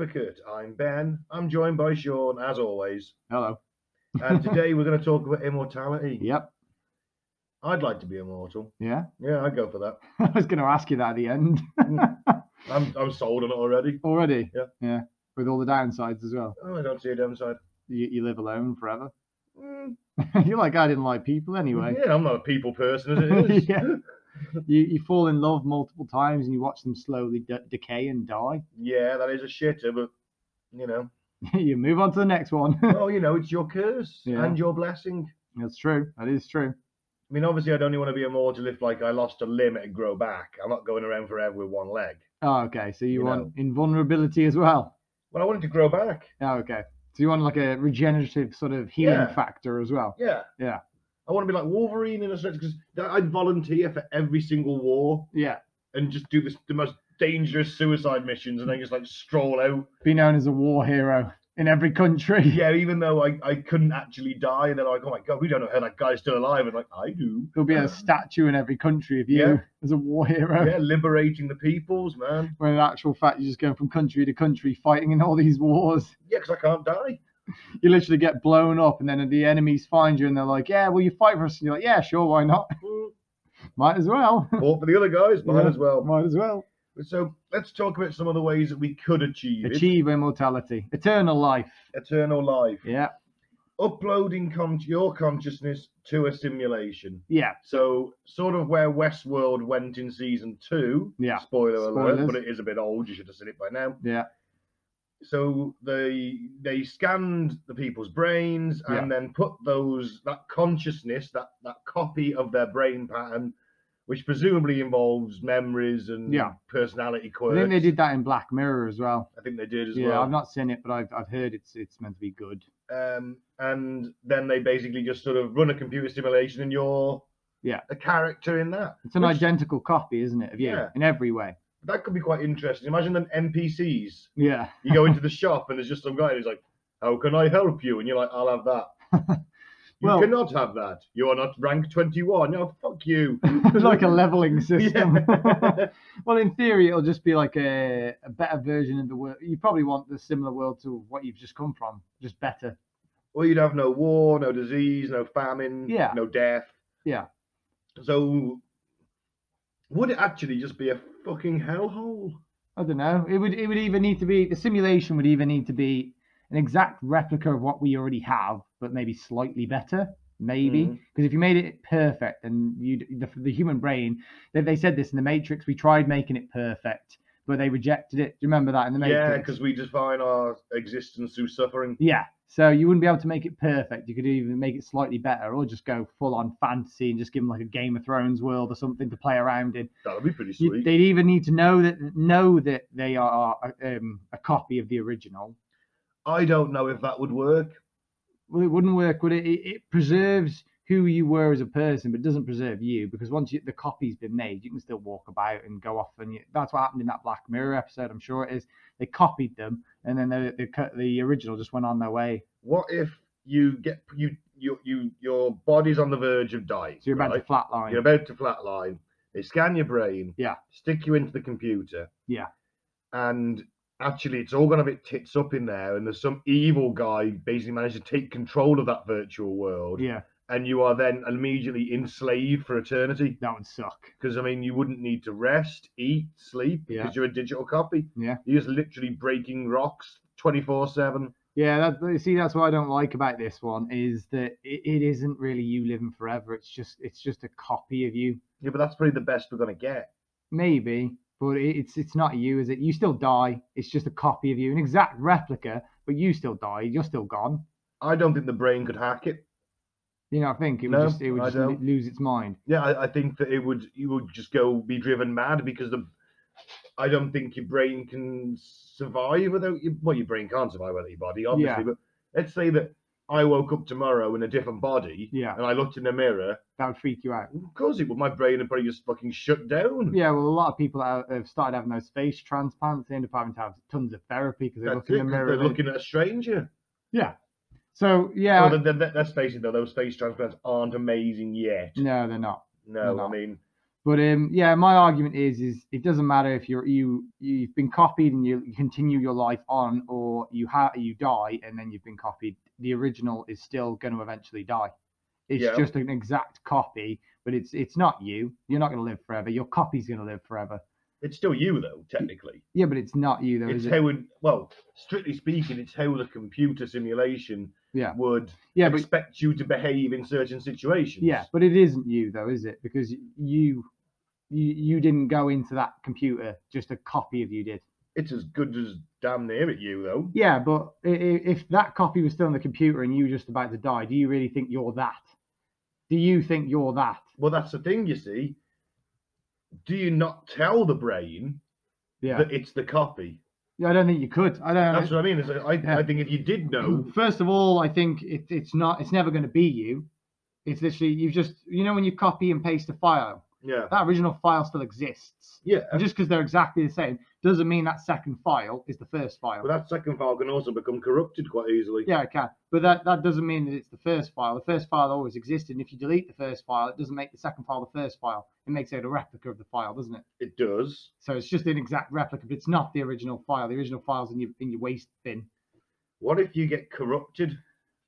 welcome to Devil's Advocate. I'm Ben. I'm joined by Shawn, as always. Hello. And today we're going to talk about immortality. Yep. I'd like to be immortal. Yeah. Yeah, I'd go for that. I was going to ask you that at the end. I'm, I'm sold on it already. Already. Yeah. Yeah. With all the downsides as well. Oh, I don't see a downside. You, you live alone forever. Mm, You're like I didn't like people anyway. Yeah, I'm not a people person as it is. Yeah. You you fall in love multiple times and you watch them slowly de- decay and die. Yeah, that is a shitter, but you know, you move on to the next one. well, you know, it's your curse Yeah. and your blessing. That's true. That is true. I mean, obviously, I'd only want to be immortal if, like, I lost a limb and grow back. I'm not going around forever with one leg. Oh, okay. So you, You want know. invulnerability as well. Well, I wanted to grow back. Oh, okay. So you want like a regenerative sort of healing Yeah. factor as well. Yeah. Yeah. I want to be like Wolverine in a sense because I'd volunteer for every single war Yeah. and just do this, the most dangerous suicide missions and then just like stroll out. Be known as a war hero in every country. Yeah, even though I, I couldn't actually die, and they're like, oh my god, we don't know how that guy's still alive. And like, I do. There'll be a statue in every country of you Yeah. as a war hero. Yeah, liberating the peoples, man. When in actual fact, you're just going from country to country fighting in all these wars. Yeah, because I can't die. You literally get blown up, and then the enemies find you, and they're like, "Yeah, will you fight for us?" And you're like, "Yeah, sure, why not? Mm, Might as well. Or for the other guys, might Yeah, as well. Might as well." So let's talk about some of the ways that we could achieve, it. Achieve immortality, eternal life. eternal life. Yeah, Uploading con- your consciousness to a simulation. yeah, So, sort of where Westworld went in season two. Yeah. Spoiler alert, but it is a bit old. You should have seen it by now. yeah, So they they scanned the people's brains Yeah. and then put those that consciousness, that that copy of their brain pattern, which presumably involves memories and Yeah. personality quirks. I think they did that in Black Mirror as well. I think they did as Yeah, well. I've not seen it, but I've I've heard it's it's meant to be good. um, and then they basically just sort of run a computer simulation, and you're Yeah. a character in that. It's an Which- identical copy, isn't it, of you Yeah. in every way? That could be quite interesting. Imagine them NPCs. Yeah. You go into the shop and there's just some guy who's like, "How can I help you?" And you're like, "I'll have that." You Well- cannot have that. You are not rank 21. No, fuck you. it's like a leveling system. Yeah. well, in theory, it'll just be like a, a better version of the world. You probably want the similar world to what you've just come from, just better. well, you'd have no war, no disease, no famine, Yeah. no death. Yeah. So, would it actually just be a fucking hellhole? I don't know. It would it would even need to be the simulation would even need to be an exact replica of what we already have, but maybe slightly better. Maybe mm. because if you made it perfect and you the, the human brain, they, they said this in the Matrix. We tried making it perfect, but they rejected it. Do you remember that in the Matrix? Yeah, because we define our existence through suffering. Yeah. So you wouldn't be able to make it perfect. You could even make it slightly better, or just go full on fantasy and just give them like a Game of Thrones world or something to play around in. That would be pretty You- sweet. they'd even need to know that know that they are um, a copy of the original. I don't know if that would work. Well, it wouldn't work, would it? It, it preserves who you were as a person, but doesn't preserve you because once you, the copy's been made, you can still walk about and go off. And you, that's what happened in that Black Mirror episode. I'm sure it is. They copied them, and then the the, cut- the original just went on their way. What if you get you you you your body's on the verge of dying? So you're about right? to flatline. You're about to flatline. They scan your brain. Yeah. Stick you into the computer. Yeah. And actually, it's all gone a bit tits up in there, and there's some evil guy basically managed to take control of that virtual world, yeah, and you are then immediately enslaved for eternity. that would suck. Because I mean, you wouldn't need to rest, eat, sleep Yeah. because you're a digital copy. Yeah. You're just literally breaking rocks twenty four seven. Yeah, that, see, that's what I don't like about this one is that it, it isn't really you living forever. It's just it's just a copy of you. Yeah, but that's probably the best we're gonna get. Maybe, but it, it's it's not you, is it? You still die. It's just a copy of you, an exact replica, but you still die. You're still gone. I don't think the brain could hack it. You know, I think it would No, just it would just lose its mind. Yeah, I, I think that it would you would just go be driven mad because the I don't think your brain can survive without your well, your brain can't survive without your body, obviously. Yeah. But let's say that I woke up tomorrow in a different body Yeah, and I looked in the mirror. that would freak you out. Of course, it would. My brain would probably just fucking shut down. Yeah, well, a lot of people have have started having those face transplants. They end up having to have tons of therapy because they That's look in the mirror. They're looking at a stranger. Yeah. So yeah, Oh, then- then- then- let's face it, though, those face transplants aren't amazing yet. no, they're not. No, no. I mean, But um, yeah, my argument is is it doesn't matter if you're you you've been copied and you continue your life on, or you have you die and then you've been copied. The original is still going to eventually die. It's Yeah. just an exact copy, but it's it's not you. You're not going to live forever. Your copy's going to live forever. It's still you though, technically. Yeah, but it's not you though, it's how it, well, strictly speaking, it's how the computer simulation Yeah. would Yeah, but expect you to behave in certain situations. Yeah, but it isn't you though, is it? Because you you you didn't go into that computer, just a copy of you did. It's as good as damn near at you though. Yeah, but if that copy was still on the computer and you were just about to die, do you really think you're that? Do you think you're that? Well, that's the thing, you see. Do you not tell the brain Yeah. that it's the copy? Yeah, I don't think you could. I don't. That's what I mean. Is I, Yeah. I think if you did know, First of all, I think it, it's not. It's never going to be you. It's literally you just you know when you copy and paste a file, yeah, that original file still exists. yeah. And just because they're exactly the same doesn't mean that second file is the first file. But that second file can also become corrupted quite easily. Yeah, it can. But that, that doesn't mean that it's the first file. The first file always existed. And if you delete the first file, it doesn't make the second file the first file. It makes it a replica of the file, doesn't it? It does. So it's just an exact replica, but it's not the original file. The original file's in your in your waste bin. What if you get corrupted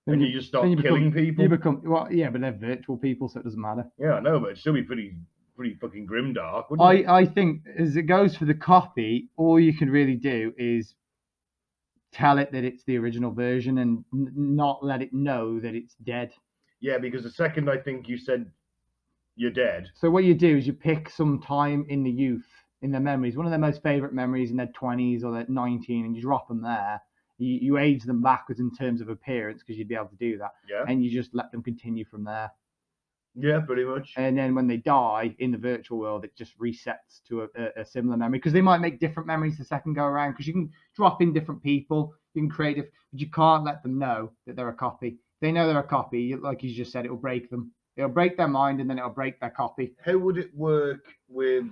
Then and you, just start you become- killing people? You become well, yeah, but they're virtual people, so it doesn't matter. Yeah, I know, but it'd still be pretty, pretty fucking grim dark, wouldn't it? I, I think as it goes for the copy, all you can really do is tell it that it's the original version and n- not let it know that it's dead. Yeah, because the second I think you said you're dead, So what you do is you pick some time in the youth, in their memories, one of their most favorite memories in their 20s or their 19, and you drop them there. You, you age them backwards in terms of appearance because you'd be able to do that, yeah, and you just let them continue from there. Yeah, pretty much. And then when they die in the virtual world, it just resets to a, a, similar memory because they might make different memories the second go around because you can drop in different people, you can create, but you can't let them know that they're a copy. They know they're a copy, like you just said, it will break them. It'll break their mind and then it'll break their copy. How would it work with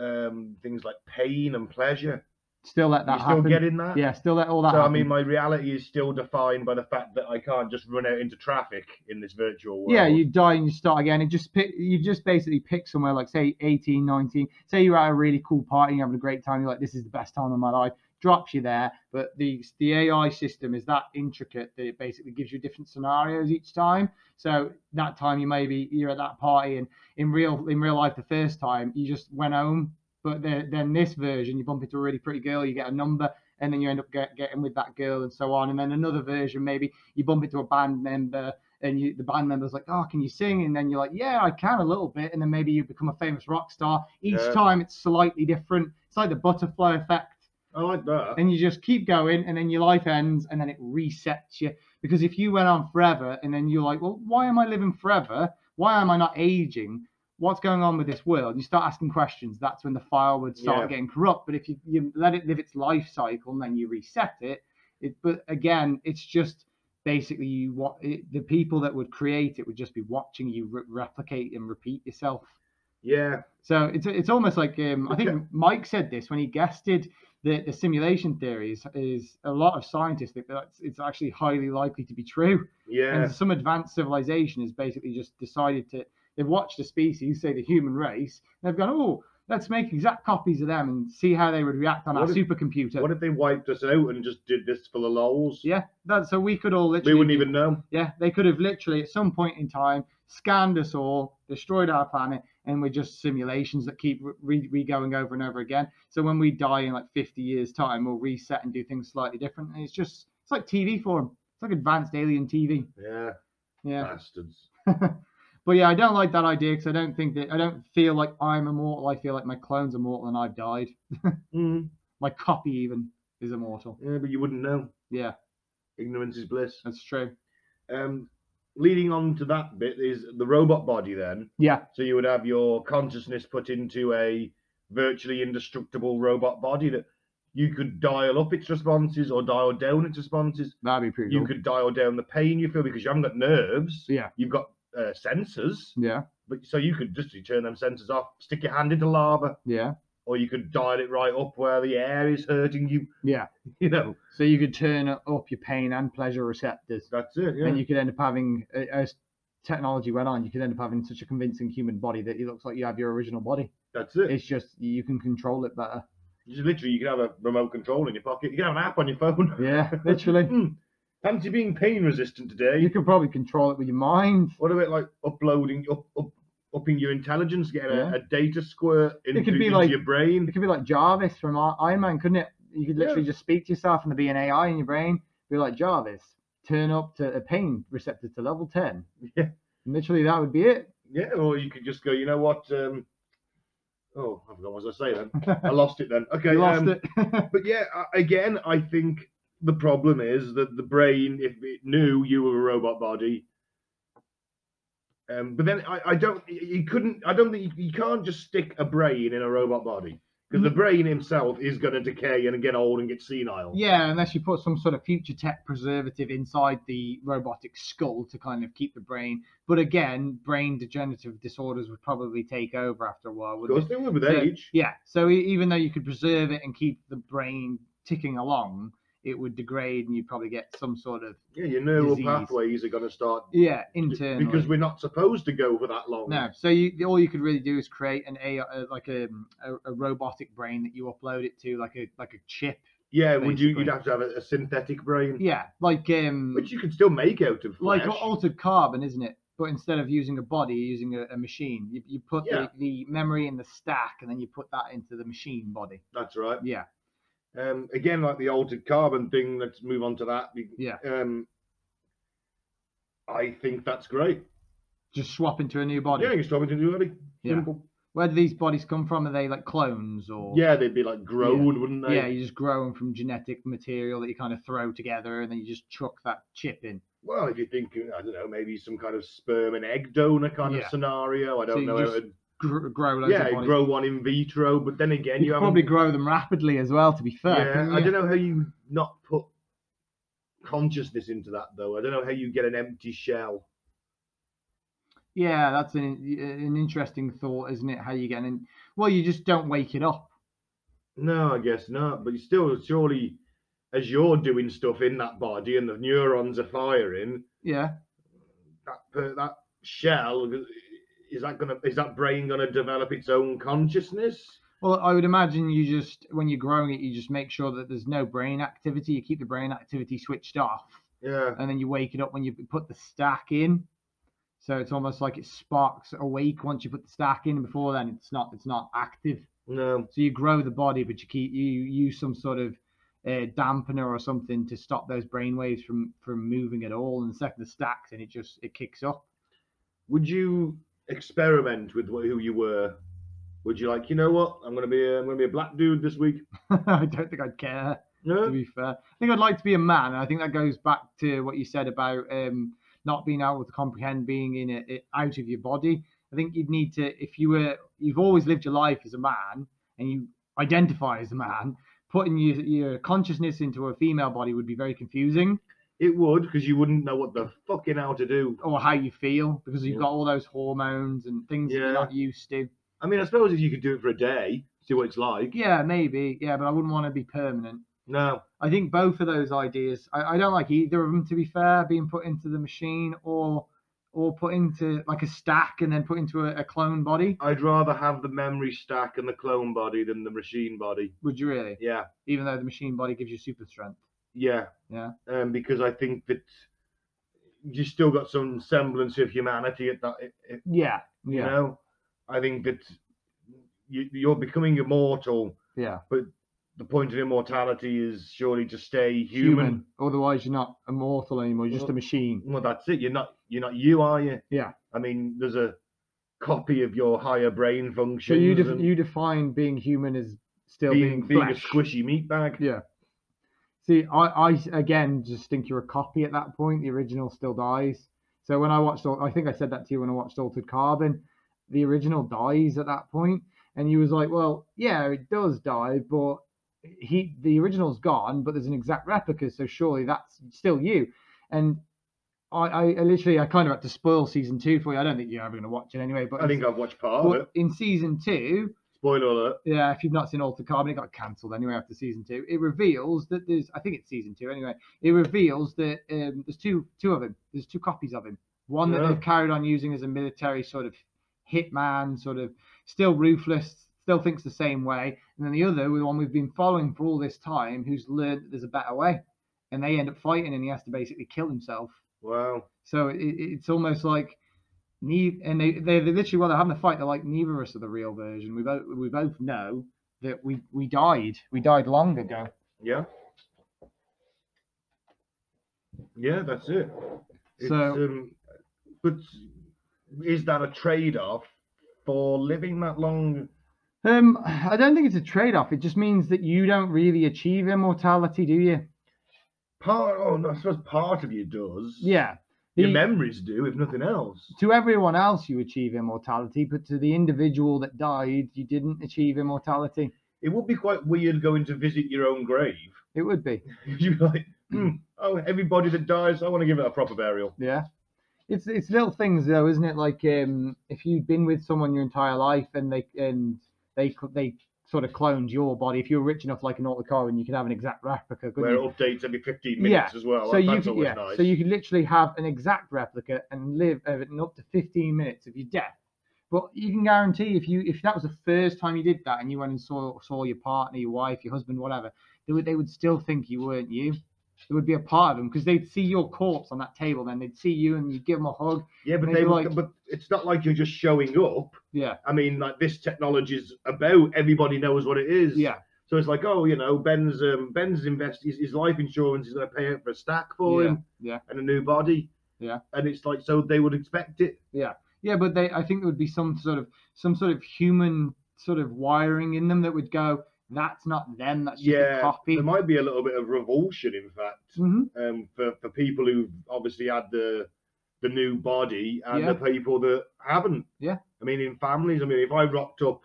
um, things like pain and pleasure? Still let that still happen. getting that? Yeah, still let all that So I mean, my reality is still defined by the fact that I can't just run out into traffic in this virtual world. yeah, you die and you start again. It just pick, you just basically pick somewhere like say 18, 19. Say you're at a really cool party, you're having a great time. You're like, this is the best time of my life. Drops you there, but the the AI system is that intricate that it basically gives you different scenarios each time. So that time you maybe you're at that party, and in real in real life the first time you just went home, but then then this version you bump into a really pretty girl, you get a number, and then you end up get, getting with that girl and so on. And then another version maybe you bump into a band member and you the band member's like, oh, can you sing? And then you're like, yeah, I can a little bit. And then maybe you become a famous rock star. Each Yeah. time it's slightly different. It's like the butterfly effect. I like that. And you just keep going, and then your life ends, and then it resets you. Because if you went on forever, and then you're like, well, why am I living forever? Why am I not aging? What's going on with this world? You start asking questions. That's when the file would start Yeah. getting corrupt. But if you, you let it live its life cycle, and then you reset it, it. But again, it's just basically you what it, the people that would create it would just be watching you re- replicate and repeat yourself. Yeah, So it's it's almost like um, I think. Mike said this when he guested the, the simulation theories is a lot of scientists think that it's, it's actually highly likely to be true. yeah, And some advanced civilization has basically just decided to they've watched a species, say the human race, they've gone, oh, let's make exact copies of them and see how they would react on our if- supercomputer. What if they wiped us out and just did this for the lols? yeah, that so we could all literally. we wouldn't even know. Yeah, they could have literally at some point in time scanned us all, destroyed our planet, and we're just simulations that keep re, re going over and over again. So when we die in like 50 years' time, we'll reset and do things slightly different. And it's just it's like TV for them. It's like advanced alien TV. Yeah, Yeah. bastards. but yeah, I don't like that idea because I don't think that I don't feel like I'm immortal. I feel like my clone's are immortal and I've died. Mm, My copy even is immortal. yeah, but you wouldn't know. Yeah, Ignorance is bliss. that's true. Um, leading on to that bit is the robot body then. Yeah, So you would have your consciousness put into a virtually indestructible robot body that you could dial up its responses or dial down its responses. that'd be pretty You cool. could dial down the pain you feel because you haven't got nerves. Yeah. You've got uh, sensors, Yeah, but so you could just turn them sensors off, stick your hand into lava, yeah, or you could dial it right up where the air is hurting you. yeah. You know, So you could turn up your pain and pleasure receptors. that's it. Yeah. and you could end up having a, a technology went on, you could end up having such a convincing human body that it looks like you have your original body. That's it. It's just you can control it better. You just literally, you can have a remote control in your pocket. You can have an app on your phone. Yeah, literally. Hmm. Fancy being pain resistant today? You can probably control it with your mind. What about like uploading, up, up, upping your intelligence, getting Yeah. a, a data squirt into, could be like- your brain? It could be like Jarvis from Iron Man, couldn't it? You could literally just speak to yourself and there be an AI in your brain. Be like Jarvis, turn up to a pain receptor to level ten. Yeah. And literally, that would be it. Yeah, or you could just go, you know what? Um, oh, I forgot what I was going to say then. I lost it then. Okay. you lost um, it. But yeah, again, I think the problem is that the brain, if it knew you were a robot body, um, but then I, I don't, you couldn't, I don't think you, you can't just stick a brain in a robot body because the brain himself is going to decay and get old and get senile. yeah, unless you put some sort of future tech preservative inside the robotic skull to kind of keep the brain. But again, brain degenerative disorders would probably take over after a while. of course they would with So- age. Yeah. So even though you could preserve it and keep the brain ticking along, it would degrade and you'd probably get some sort of Yeah, your neural disease. pathways are going to start yeah internally. because we're not supposed to go for that long. no, so you all you could really do is create an AI, uh, like a, a a robotic brain that you upload it to, like a like a chip. Yeah, would you? You'd have to have a, a synthetic brain, Yeah, like um, which you can still make out of like altered carbon, isn't it? But instead of using a body, you're using a, a machine. You, you put Yeah. the, the memory in the stack, and then you put that into the machine body. That's right. Yeah, Um, again, like the altered carbon thing. Let's move on to that. yeah. Um, I think that's great. Just swap into a new body. Yeah, you can stop it to body. Yeah. Simple. Where do these bodies come from? Are they like clones or? Yeah, they'd be like grown, wouldn't they? Yeah, you just grow them from genetic material that you kind of throw together, and then you just chuck that chip in. Well, if you're thinking, I don't know, maybe some kind of sperm and egg donor kind Yeah. of scenario. I don't you know. just it'd- Gr- grow loads yeah, grow one in vitro, but then again, you you probably grow them rapidly as well. To be fair, Yeah, I don't know how you not put consciousness into that though. I don't know how you get an empty shell. Yeah, that's an an interesting thought, isn't it? How you get in? Well, you just don't wake it up. No, I guess not. But you still, surely, as you're doing stuff in that body and the neurons are firing, Yeah, that per- that shell is that gonna is that brain gonna develop its own consciousness? Well, I would imagine you just when you're growing it, you just make sure that there's no brain activity. You keep the brain activity switched off, Yeah. and then you wake it up when you put the stack in. So it's almost like it sparks awake once you put the stack in. Before then, it's not it's not active. No. So you grow the body, but you keep you use some sort of uh, dampener or something to stop those brain waves from from moving at all. And the second the stacks in, it just it kicks up. Would you experiment with wh- who you were? Would you like, you know what? I'm gonna be a, I'm gonna be a black dude this week. I don't think I'd care. No. to be fair. I think I'd like to be a man. and I think that goes back to what you said about um, not being able to comprehend being in a, it, out of your body. I think you'd need to, if you were, you've always lived your life as a man and you identify as a man, putting your, your consciousness into a female body would be very confusing It would, because you wouldn't know what the fucking how to do. or how you feel because you've got all those hormones and things that you're not used to. I mean, I suppose if you could do it for a day, see what it's like. Yeah, maybe. Yeah, but I wouldn't want to be permanent. No. I think both of those ideas. I, I don't like either of them to be fair, being put into the machine or or put into like a stack and then put into a, a clone body. I'd rather have the memory stack and the clone body than the machine body. Would you really? Yeah. Even though the machine body gives you super strength. Yeah. Yeah. Um, because I think that you still got some semblance of humanity at that. i- i- Yeah. You Yeah. know, I think that you, you're becoming immortal. Yeah. But the point of immortality is surely to stay human. Otherwise, you're not immortal anymore. You're just a machine. Well, that's it. You're not. You're not you, are you? Yeah. I mean, there's a copy of your higher brain function. So you def- you define being human as still being, being, being a squishy meat bag. Yeah. See, I, I again just think you're a copy at that point. The original still dies. So when I watched, I think I said that to you when I watched Altered Carbon. The original dies at that point, and you was like, "Well, yeah, it does die, but he, the original's gone, but there's an exact replica, so surely that's still you." And I, I, I literally, I kind of had to spoil season two for you. I don't think you're ever going to watch it anyway, but I think I've watched part of it. in season two, Spoiler alert. yeah, if you've not seen Altered Carbon, it got cancelled anyway after season two. It reveals that there's, I think it's season two anyway. It reveals that um, there's two two of him. There's two copies of him. One that Yeah. they've carried on using as a military sort of hitman, sort of still ruthless, still thinks the same way. And then the other, the one we've been following for all this time, who's learned that there's a better way. And they end up fighting and he has to basically kill himself. Wow. So it, it- it's almost like and they, they they literally while they're having the fight, they're like neither of us are the real version. We both we both know that we we died. We died long ago. Yeah. Yeah, that's it. It's, So- um, but is that a trade-off for living that long? Um, I don't think it's a trade-off. It just means that you don't really achieve immortality, do you? Part, oh, no, I suppose part of you does. Yeah. Your memories do, if nothing else. to everyone else, you achieve immortality, but to the individual that died, you didn't achieve immortality. It would be quite weird going to visit your own grave. It would be. You'd be like, hmm, oh, everybody that dies, I want to give it a proper burial. Yeah. It's it's little things though, isn't it? Like um, if you've been with someone your entire life and they and they they sort of cloned your body. If you were rich enough, like an Autocar, and you could have an exact replica, Where you? it updates every 15 Yeah, minutes as well. so you That's could, always yeah, nice. so you could literally have an exact replica and live in up to 15 minutes of your death. But you can guarantee if you if that was the first time you did that and you went and saw saw your partner, your wife, your husband, whatever, they would they would still think you weren't you. It would be a part of them because they'd see your corpse on that table, then they'd see you and you'd give them a hug. yeah, but they would, like- but it's not like you're just showing up. Yeah, I mean, like this technology is about everybody knows what it is. yeah, So it's like, oh, you know, Ben's um, Ben's invest his, his life insurance is going to pay out for a stack for yeah, him yeah. and a new body. Yeah. And it's like, so they would expect it. Yeah. Yeah, but they I think there would be some sort of some sort of human sort of wiring in them that would go, that's not them, that's just yeah. a copy. There might be a little bit of revulsion, in fact, hmm um, for for people who've obviously had the the new body and Yeah. the people that haven't. Yeah. I mean, in families, I mean, if I rocked up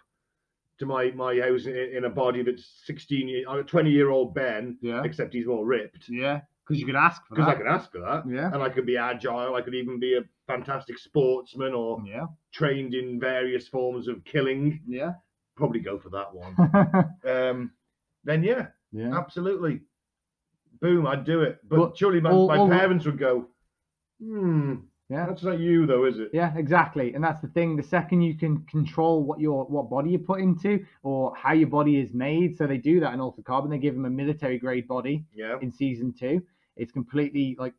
to my my house in, in a body that's 16 year, uh, 20 year old Ben, Yeah. except he's more ripped, Yeah, because you could ask for because I can ask for that. Yeah. and I could be agile. I could even be a fantastic sportsman or Yeah. trained in various forms of killing. Yeah. Probably go for that one. um, then yeah, yeah. absolutely. Boom, I'd do it. But, But surely my, all- my all- parents would go, hmm, Yeah. that's not you though, is it? Yeah, exactly. And that's the thing. The second you can control what your what body you put into or how your body is made, so they do that in Altered Carbon. They give them a military grade body Yeah. in season two. It's completely like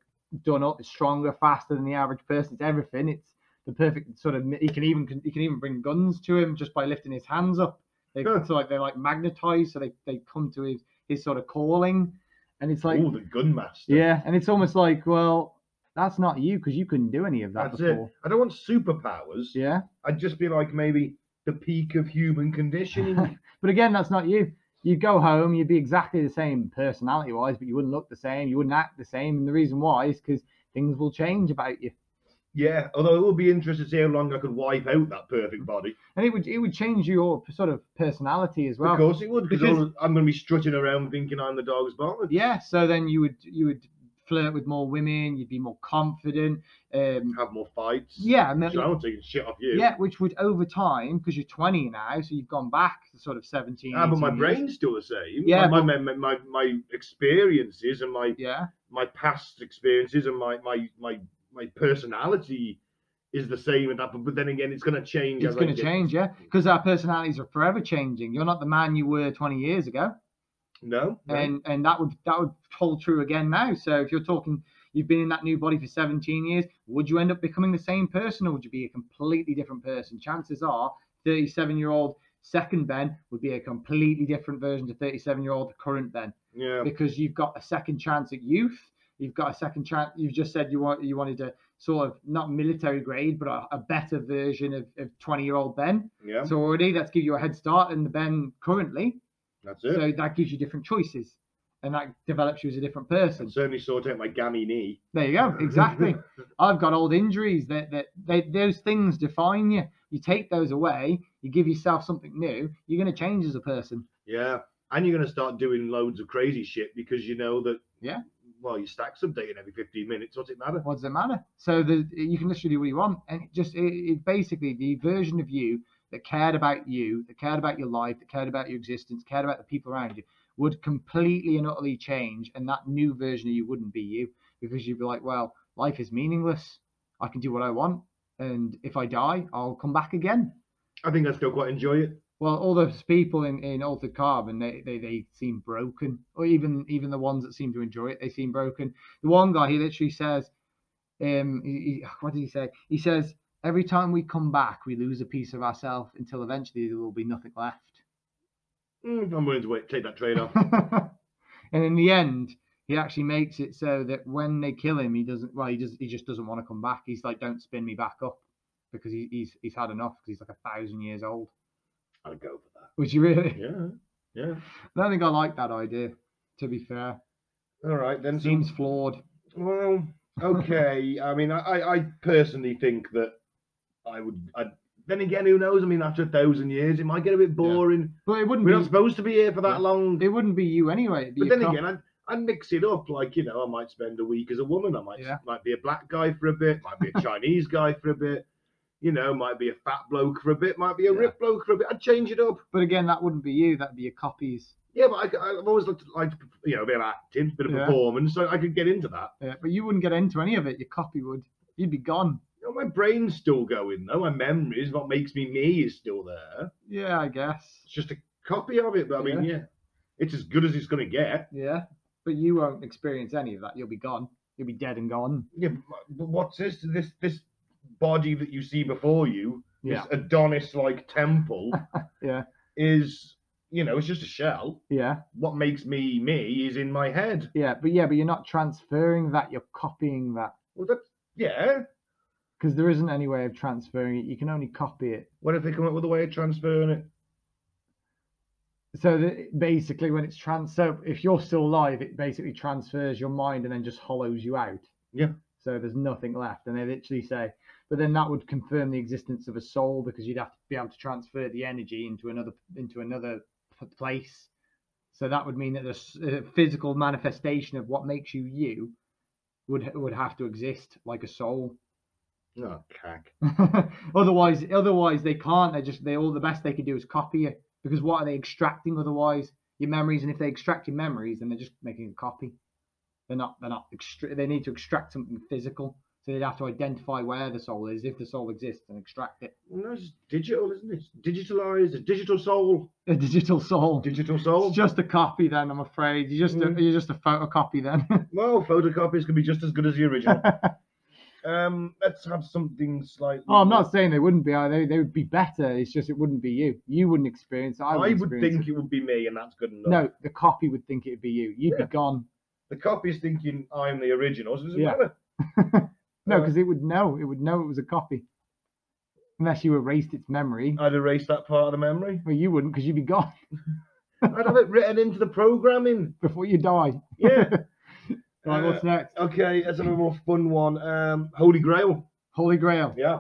done up. It's stronger, faster than the average person. It's everything. It's the perfect sort of. He can even he can even bring guns to him just by lifting his hands up. They, Huh. So like they're like magnetized, so they they come to his his sort of calling, and it's like oh, the gun master. yeah, and it's almost like well. That's not you because you couldn't do any of that That's before. it. I don't want superpowers. Yeah. I'd just be like maybe the peak of human conditioning. But again, that's not you. You'd go home, you'd be exactly the same personality wise, but you wouldn't look the same, you wouldn't act the same. And the reason why is because things will change about you. Yeah, although it would be interesting to see how long I could wipe out that perfect body. And it would it would change your sort of personality as well. of course it would, because- because I'm going to be strutting around thinking I'm the dog's boss. Yeah. So then you would you would flirt with more women, you'd be more confident. Um Have more fights. yeah, and then- So I'm taking shit off you. yeah, which would over time, because you're 20 now, so you've gone back to sort of 17. Ah, but my years. brain's still the same. Yeah, My, my, my, my, my experiences and my, Yeah. my past experiences and my, my, my, my personality is the same and that. But, but then again, it's going to change. It's going to change, yeah, because our personalities are forever changing. You're not the man you were 20 years ago. No. no. and and that would that would hold true again now. So if you're talking, you've been in that new body for 17 years, would you end up becoming the same person, or would you be a completely different person? Chances are, 37 year old second Ben would be a completely different version to 37 year old current Ben yeah. because you've got a second chance at youth. You've got a second chance. You've just said you want you wanted a sort of not military grade, but a, a better version of, of 20 year old Ben. Yeah. So already that's give you a head start in the Ben currently. That's it. So that gives you different choices, and that develops you as a different person. And certainly sort out my gammy knee. There you go. Exactly. I've got old injuries that that they, those things define you. You take those away, you give yourself something new. You're going to change as a person. Yeah. And you're going to start doing loads of crazy shit because you know that. Yeah. Well, your stack's updating every 15 minutes. What's it matter? What does it matter? So the, you can literally do what you want, and it just it, it basically the version of you that cared about you, that cared about your life, that cared about your existence, cared about the people around you, would completely and utterly change, and that new version of you wouldn't be you because you'd be like, well, life is meaningless. I can do what I want, and if I die, I'll come back again. I think I still quite enjoy it. Well, all those people in, in Altered Carbon, they, they, they seem broken. Or even even the ones that seem to enjoy it, they seem broken. The one guy, he literally says, um, he, he- what did he say? He says, every time we come back, we lose a piece of ourselves until eventually there will be nothing left. Mm, I'm willing to wait, take that trade off. and in the end, he actually makes it so that when they kill him, he doesn't. Well, he does. He just doesn't want to come back. He's like, "Don't spin me back up," because he, he's he's had enough. Because he's like a thousand years old. I'd go for that. Would you really? Yeah, yeah. I don't think I like that idea. To be fair, All right then. so- seems flawed. Well, okay. I mean, I, I personally think that I would. I, then again, who knows? I mean, after a thousand years, it might get a bit boring. But it wouldn't We're be. not supposed to be here for that Yeah. long. It wouldn't be you anyway. Be But then cop- again, I'd, I'd mix it up. Like you know, I might spend a week as a woman. I might Yeah. might be a black guy for a bit. Might be a Chinese guy for a bit. You know, might be a fat bloke for a bit. Might be a Yeah. ripped bloke for a bit. I'd change it up. but again, that wouldn't be you. That'd be your copies. Yeah, but I, I've always liked, liked, you know, a bit of acting, a bit of Yeah. performance, so I could get into that. Yeah, but you wouldn't get into any of it. Your copy would. You'd be gone. You know, my brain's still going though. My memories, what makes me me, is still there. Yeah, I guess. It's just a copy of it. But I mean, yeah, it's as good as it's going to get. Yeah, but you won't experience any of that. You'll be gone. You'll be dead and gone. Yeah, but what's this? This this body that you see before you, Yeah. this Adonis-like temple, Yeah. is you know, it's just a shell. Yeah, What makes me me is in my head. yeah, but yeah, but you're not transferring that. You're copying that Well, that's yeah. because there isn't any way of transferring it. You can only copy it. What if they come up with a way of transferring it? So that basically, when it's trans, so if you're still alive, it basically transfers your mind and then just hollows you out. Yeah. So there's nothing left, and they literally say, but then that would confirm the existence of a soul because you'd have to be able to transfer the energy into another into another place. So that would mean that the uh, physical manifestation of what makes you you would would have to exist like a soul. Oh, cack. otherwise, otherwise they can't. They just they all the best they can do is copy it because what are they extracting otherwise? Your memories, and if they extract your memories, then they're just making a copy. They're not. They're not. Extra- they need to extract something physical, so they'd have to identify where the soul is, if the soul exists, and extract it. No, it's digital, isn't it? It's digitalized, a digital soul. A digital soul. Digital soul. It's just a copy, then. I'm afraid you're just Mm. a, you're just a photocopy, then. Well, photocopies can be just as good as the original. um, let's have something slightly. oh, I'm not saying they wouldn't be. They they would be better. It's just it wouldn't be you. You wouldn't experience it. I, I wouldn't would think it would be me, and that's good enough. No, the copy would think it'd be you. You'd Yeah. be gone. the copy's thinking I'm the original, so it doesn't Yeah. matter. No, Uh, because it would know. It would know it was a copy. Unless you erased its memory. I'd erase that part of the memory. Well, you wouldn't because you'd be gone I'd have it written into the programming. before you die. Yeah. Right, what's next? okay, that's another more fun one. Um, Holy Grail. Holy Grail. Yeah.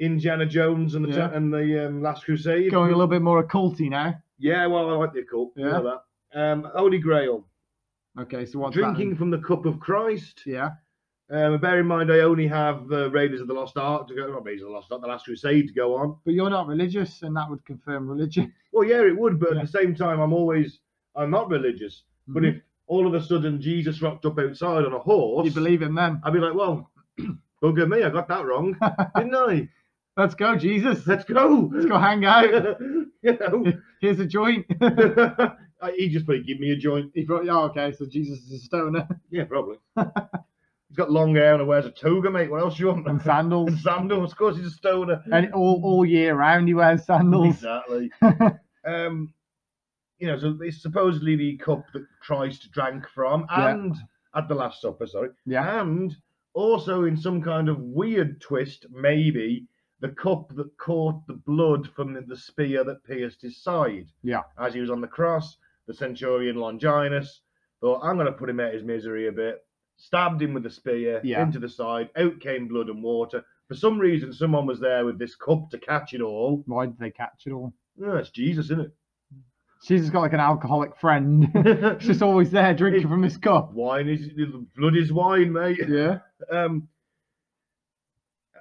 Indiana Jones and the Yeah. and the um, Last Crusade. Going a little bit more occulty now. Yeah, well, I like the occult. You Yeah. know that. Um, Holy Grail. Okay, so what's Drinking from the cup of Christ. Yeah. Um, bear in mind, I only have the Raiders of the Lost Ark to go. Not Raiders of the Lost Ark, the Last Crusade to go on. But you're not religious, and that would confirm religion. Well, yeah, it would, but Yeah. at the same time, I'm always I'm not religious. But Mhm. if all of a sudden Jesus rocked up outside on a horse, you believe in them. I'd be like, well, bugger me, I got that wrong, didn't I? Let's go, Jesus. Let's go. Let's go hang out. you know, Here's a joint. he just probably give me a joint. he brought, oh, okay, so Jesus is a stoner Yeah, probably. He's got long hair and wears a toga, mate. What else do you want? and sandals. And sandals. Of course, he's a stoner. and all, all year round he wears sandals. Exactly. um, you know, so it's supposedly the cup that Christ drank from, Yeah. and at the Last Supper, sorry, Yeah. and also in some kind of weird twist, maybe the cup that caught the blood from the, the spear that pierced his side. Yeah. As he was on the cross, the centurion Longinus thought, I'm going to put him out his misery a bit. Stabbed him with a spear Yeah. into the side. Out came blood and water. For some reason, someone was there with this cup to catch it all. Why did they catch it all? Oh, it's Jesus, isn't it? Jesus got like an alcoholic friend. it? He's just always there drinking from his cup. wine is blood is wine, mate. Yeah. Um,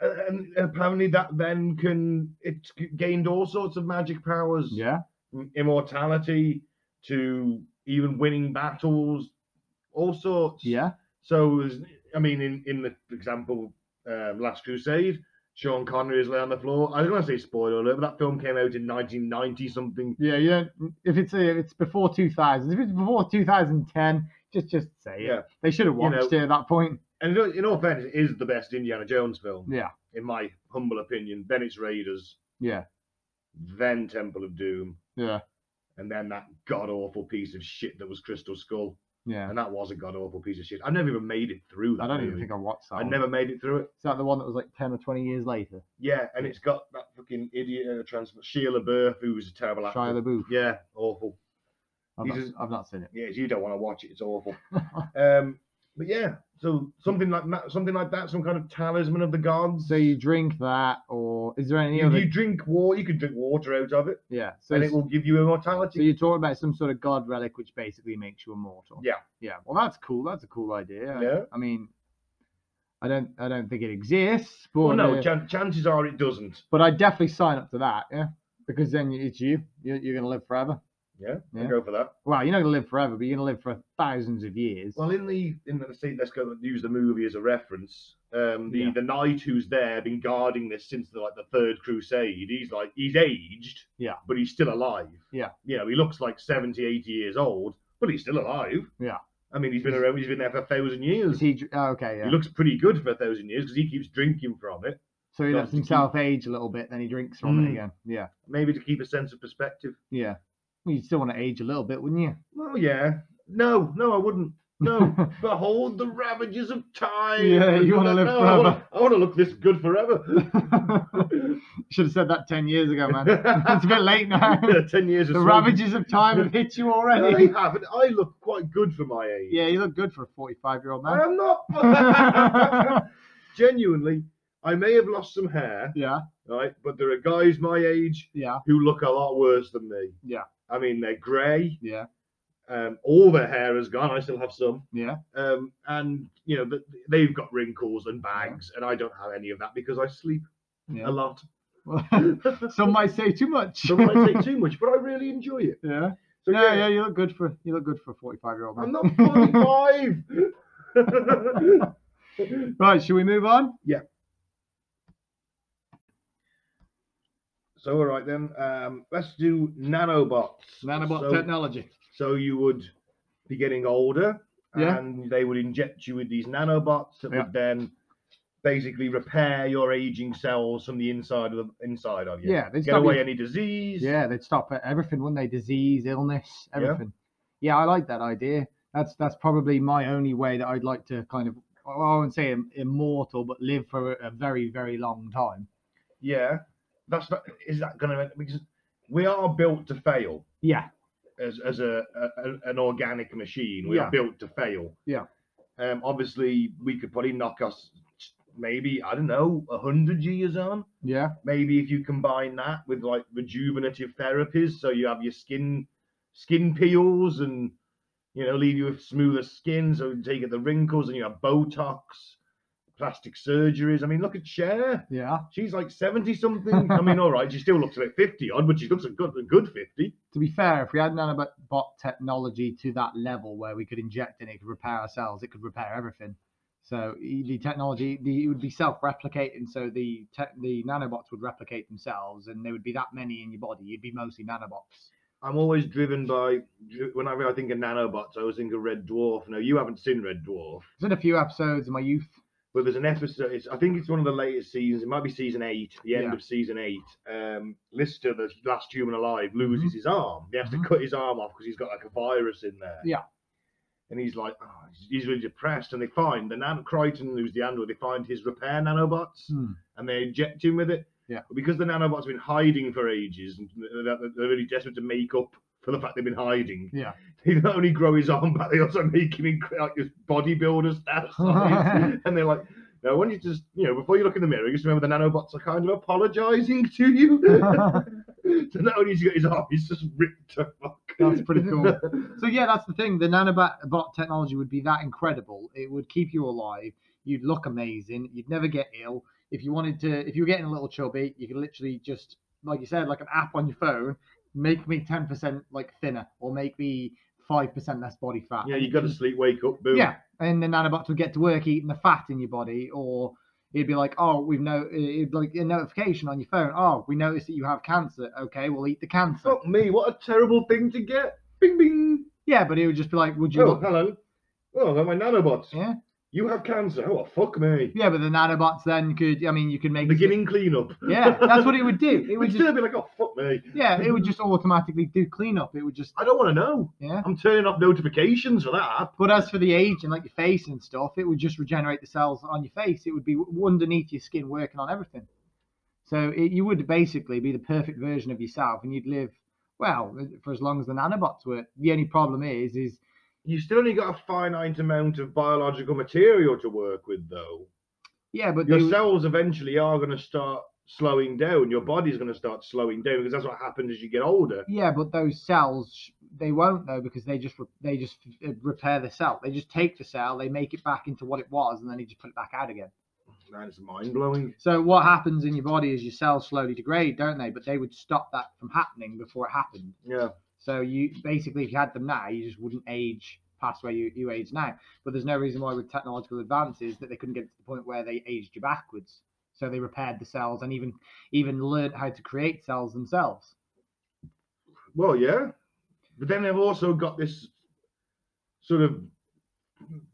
and apparently that then can it gained all sorts of magic powers, Yeah. immortality to even winning battles, all sorts. Yeah. So, I mean, in in the example um, Last Crusade. Sean Connery is laying on the floor. I was going to say spoiler alert, but that film came out in 1990 something. Yeah, yeah. If it's if it's before 2000, if it's before 2010, just just say it. Yeah. They should have You know- watched it at that point. And in in all fairness, it is the best Indiana Jones film, Yeah, in my humble opinion. Then it's Raiders, yeah, then Temple of Doom, yeah, and then that god awful piece of shit that was Crystal Skull. Yeah. And that was a god awful piece of shit. I've never even made it through that. I don't even think I watched that. I one. never made it through it. Is that the one that was like 10 or 20 years later? Yeah, and it's got that fucking idiot in uh, trans Sheila Burr, was a terrible actor. Shia LaBeouf. Yeah, awful. I've, not, just- I've not seen it. Yeah, you don't want to watch it. It's awful. um, but yeah, so something like that, something like that, some kind of talisman of the gods. so you drink that, or is there any you, other? you drink water. You could drink water out of it, Yeah. So, and it will give you immortality. so you're talking about some sort of god relic which basically makes you immortal. Yeah. Yeah. Well, that's cool. That's a cool idea. Yeah. I mean, I don't, I don't think it exists, but Well, no, uh, chan- chances are it doesn't. but I'd definitely sign up to that. Yeah. Because then it's you. You're, you're gonna live forever. Yeah, Yeah. I'll go for that. Well, you're not gonna live forever, but you're gonna live for thousands of years. Well, in the in the say, let's go use the movie as a reference. Um, the Yeah. the knight who's there been guarding this since the like the third crusade. He's like he's aged, Yeah. but he's still alive. Yeah. you know he looks like 70, 80 years old, but he's still alive. Yeah. I mean he's been around. He's been there for a thousand years. He? Oh, okay. Yeah. He looks pretty good for a thousand years because he keeps drinking from it, so he lets to keep- himself age a little bit, then he drinks from it Mm. again. Yeah. maybe to keep a sense of perspective. Yeah. Well, you'd still want to age a little bit, wouldn't you? Well, yeah. No, no, I wouldn't. No, behold the ravages of time. Yeah, you wanna live No, I wanna- forever. I want to look this good forever. Should have said that 10 years ago, man. it's a bit late now. Yeah, Ten years. the ravages of time have hit you I already. haven't. I look quite good for my age. Yeah, you look good for a 45 year old man. I am not. Genuinely, I may have lost some hair, yeah, right? But there are guys my age yeah, who look a lot worse than me. Yeah. I mean, they're grey. yeah, Um, all their hair has gone. I still have some. yeah. Um, and you know, th- they've got wrinkles and bags, and I don't have any of that because I sleep yeah. a lot. Well, Some might say too much. Some might say too much, but I really enjoy it. yeah. So yeah, yeah, you look good for you look good for a 45 year old man. I'm not 45. right, should we move on? So all right then, um, let's do nanobots. Nanobot so, technology. So you would be getting older, Yeah. and they would inject you with these nanobots that Yeah. would then basically repair your aging cells from the inside of the inside of you. Yeah, they get away you- any disease. Yeah, they'd stop everything, wouldn't they? Disease, illness, everything. Yeah. I like that idea. That's that's probably my only way that I'd like to kind of I wouldn't say immortal, but live for a very, very long time. Yeah. That's not, is that going to because we are built to fail Yeah, as as a, a an organic machine. We Yeah. are built to fail. Yeah. Um. Obviously, we could probably knock us maybe I don't know a hundred years on. yeah, maybe if you combine that with like rejuvenative therapies so you have your skin skin peels and you know leave you with smoother skin so you take the wrinkles and you have botox plastic surgeries i mean look at Cher. yeah. she's like 70 something i mean all right she still looks about 50 odd but she looks a good a good 50 To be fair, if we had nanobot technology to that level where we could inject and it could repair our cells, it could repair everything. So the technology, the, it would be self-replicating. So the te- the nanobots would replicate themselves, and there would be that many in your body. You'd be mostly nanobots. i'm always driven by whenever i think of nanobots i always think of red dwarf no you haven't seen red dwarf I've done a few episodes in my youth. But there's an episode. It's, I think it's one of the latest seasons. It might be season eight, the end Yeah. of season eight. Um, Lister, the last human alive, loses his arm. He has Mhm. to cut his arm off because he's got like a virus in there. Yeah. And he's like, oh, he's- he's really depressed. And they find the nan Kryten, who's the android, they find his repair nanobots Hmm. and they inject him with it. Yeah. But because the nanobots have been hiding for ages, and they're really desperate to make up for the fact they've been hiding. Yeah. They not only grow his arm back, they also make him incre- like this bodybuilder and they're like, no, I want you to just, you know, before you look in the mirror, just remember the nanobots are kind of apologizing to you. so not only has he got his arm, he's just ripped to fuck. That's pretty cool. So yeah, that's the thing. The nanobot bot technology would be that incredible. It would keep you alive. You'd look amazing. You'd never get ill. If you wanted to, if you were getting a little chubby, you could literally just, like you said, like an app on your phone, make me ten percent like thinner, or make me five percent less body fat. yeah, you got to sleep, wake up, boom. Yeah, and the nanobots would get to work eating the fat in your body, or it'd be like, "Oh, we've no, it'd like a notification on your phone. Oh, we noticed that you have cancer. Okay, we'll eat the cancer." Fuck me, what a terrible thing to get. Bing bing. Yeah, but it would just be like, "Would you?" Oh, look- hello. Oh, they're my nanobots. Yeah, You have cancer. Oh, fuck me. yeah, but the nanobots then could. I mean, you could make. Beginning cleanup. Yeah, that's what it would do. It would just. still be like, oh, fuck me. Yeah, it would just automatically do cleanup. It would just. I don't want to know. Yeah. I'm turning off notifications for that. But as for the age and like your face and stuff, it would just regenerate the cells on your face. It would be underneath your skin working on everything. So it, you would basically be the perfect version of yourself, and you'd live well for as long as the nanobots were. The only problem is, is You still only got a finite amount of biological material to work with, though. yeah, but Your they, cells eventually are going to start slowing down. Your body's going to start slowing down because that's what happens as you get older. yeah, but those cells they won't though because they just re- they just uh, repair the cell. They just take the cell, they make it back into what it was, and then they just put it back out again. That is mind blowing. So what happens in your body is your cells slowly degrade, don't they? But they would stop that from happening before it happened. Yeah. So you basically, if you had them now, you just wouldn't age past where you, you age now. But there's no reason why with technological advances that they couldn't get to the point where they aged you backwards. So they repaired the cells and even even learned how to create cells themselves. Well, yeah. But then they've also got this sort of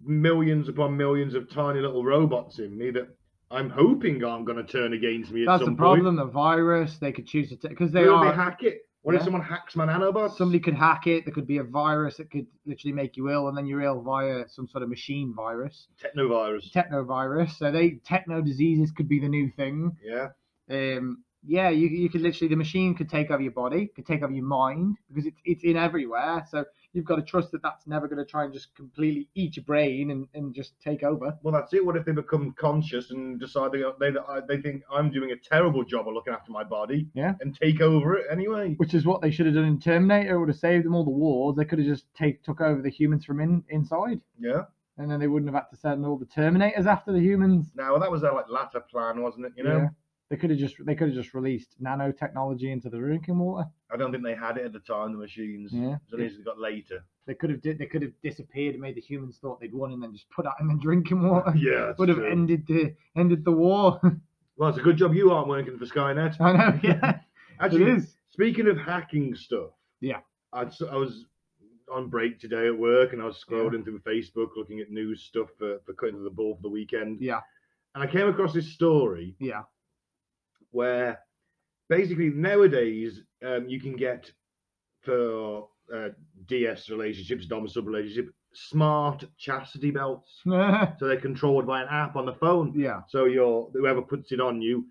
millions upon millions of tiny little robots in me that I'm hoping aren't going to turn against me at That's the problem. The virus they could choose to take because point. they Will are. they hack it? What if someone hacks my nanobots? Somebody could hack it. There could be a virus that could literally make you ill, and then you're ill via some sort of machine virus, Technovirus. technovirus. So they techno diseases could be the new thing. Yeah. um, yeah, you, you could literally the machine could take over your body, could take over your mind because it's it's in everywhere. So you've got to trust that that's never going to try and just completely eat your brain and, and just take over. Well, that's it. What if they become conscious and decide they they they think I'm doing a terrible job of looking after my body? Yeah. And take over it anyway. Which is what they should have done in Terminator. It would have saved them all the wars. They could have just take took over the humans from in, inside, Yeah. and then they wouldn't have had to send all the Terminators after the humans. Now that was their like latter plan, wasn't it? You know. Yeah. They could have just they could have just released nanotechnology into the drinking water. I don't think they had it at the time. The machines. Yeah. So they got later. They could have they could have disappeared and made the humans thought they'd won, and then just put that in the drinking water. Yeah. would have true. ended the ended the war. Well, it's a good job you aren't working for Skynet. I know, yeah, Actually, it is. speaking of hacking stuff, Yeah. I'd, I was on break today at work and I was scrolling through Facebook looking at news stuff for, for cutting to the ball for the weekend. Yeah, And I came across this story yeah, where basically nowadays um, you can get for uh, DS relationships, dom sub relationship, smart chastity belts. So they're controlled by an app on the phone. Yeah. So your whoever puts it on you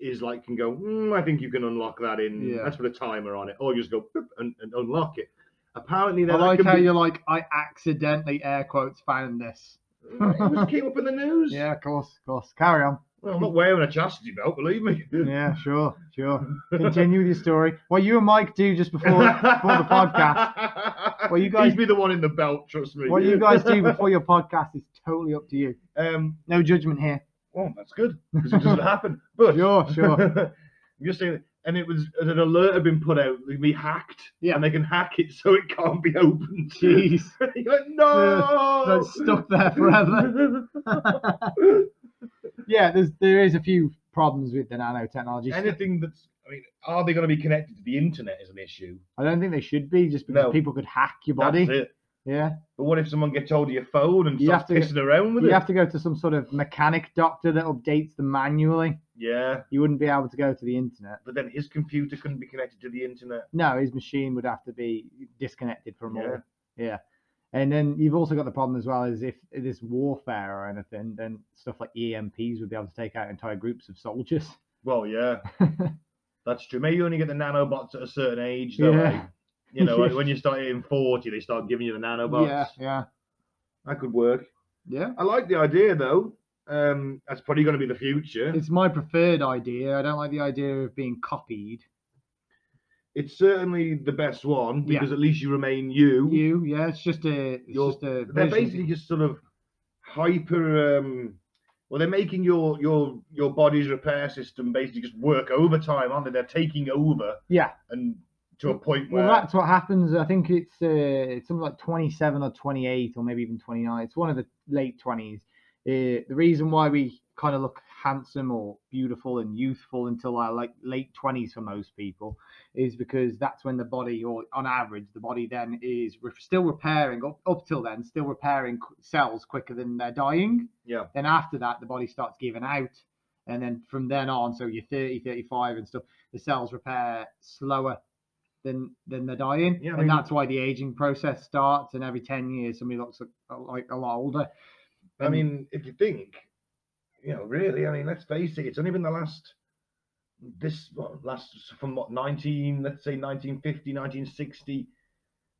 is like can go. Mm, I think you can unlock that in. Yeah. Let's put a timer on it, or you just go boop, and, and unlock it. Apparently, I like how be- you're like, I accidentally air quotes found this. it was came up in the news. Yeah, of course, of course. Carry on. Well, I'm not wearing a chastity belt, believe me. Yeah, sure, sure. Continue with your story. What you and Mike do just before before the podcast. Well, you guys- He'd be the one in the belt, trust me. What you guys do before your podcast is totally up to you. um, No judgment here. well, that's good because it doesn't happen. But Sure, sure. I'm just saying, and it was an alert had been put out, it'd be hacked, Yeah. and they can hack it so it can't be opened. Jeez. You're like, no, That's stuck there forever. Yeah, there's there is a few problems with the nanotechnology. Anything that's, I mean, are they going to be connected to the internet is an issue. I don't think they should be just because No. people could hack your body. That's it. Yeah. But what if someone gets hold of your phone and You starts have to- pissing around with You it? You have to go to some sort of mechanic doctor that updates them manually. Yeah, You wouldn't be able to go to the internet. but then his computer couldn't be connected to the internet. No, his machine would have to be disconnected from Yeah. all. Yeah. And then you've also got the problem as well is if there's warfare or anything, then stuff like EMPs would be able to take out entire groups of soldiers. Well, yeah, that's true. Maybe you only get the nanobots at a certain age, though. Yeah. eh? You know, when you start hitting 40, they start giving you the nanobots. yeah, yeah, That could work. yeah. I like the idea, though. Um, that's probably going to be the future. It's my preferred idea. I don't like the idea of being copied. It's certainly the best one Yeah. because at least you remain you. You, yeah, it's just a, it's just a. They're basically just sort of hyper. Um, well, they're making your your your body's repair system basically just work overtime, aren't they? They're taking over yeah. and to a point where Well, that's what happens. I think it's uh, it's something like 27 or 28 or maybe even 29. It's one of the late 20s. Uh, the reason why we kind of look handsome or beautiful and youthful until uh, like late 20s for most people is because that's when the body or on average the body then is re- still repairing up, up till then still repairing cells quicker than they're dying. Yeah. then after that the body starts giving out. And then from then on so you're 30 35 and stuff the cells repair slower than than they're dying. Yeah, I and mean- that's why the aging process starts and every 10 years somebody looks like, like a lot older. I mean, if you think, you know, really, I mean, let's face it, it's only been the last, this, what, last, from what, 19, let's say 1950, 1960,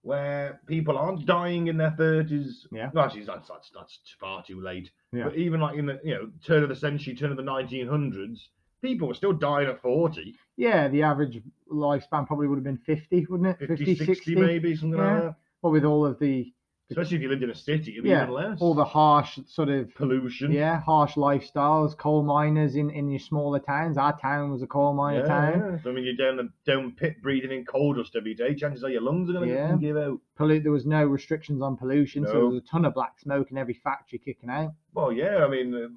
where people aren't dying in their 30s. Yeah. No, actually, that's, that's, that's far too late. Yeah. But even like in the, you know, turn of the century, turn of the 1900s, people were still dying at 40, yeah the average lifespan probably would have been 50 wouldn't it 50, 60, maybe, something Yeah. like that. well with all of the Especially if you lived in a city, it'd be Yeah, even less. all the harsh sort of pollution. yeah harsh lifestyles coal miners in in your smaller towns our town was a coal miner Yeah, town yeah. So, I mean, you're down the down pit breathing in coal dust every day. Chances are your lungs are going to Yeah. give out. Pollu- there was no restrictions on pollution so there was a ton of black smoke in every factory kicking out Well, yeah. I mean, uh,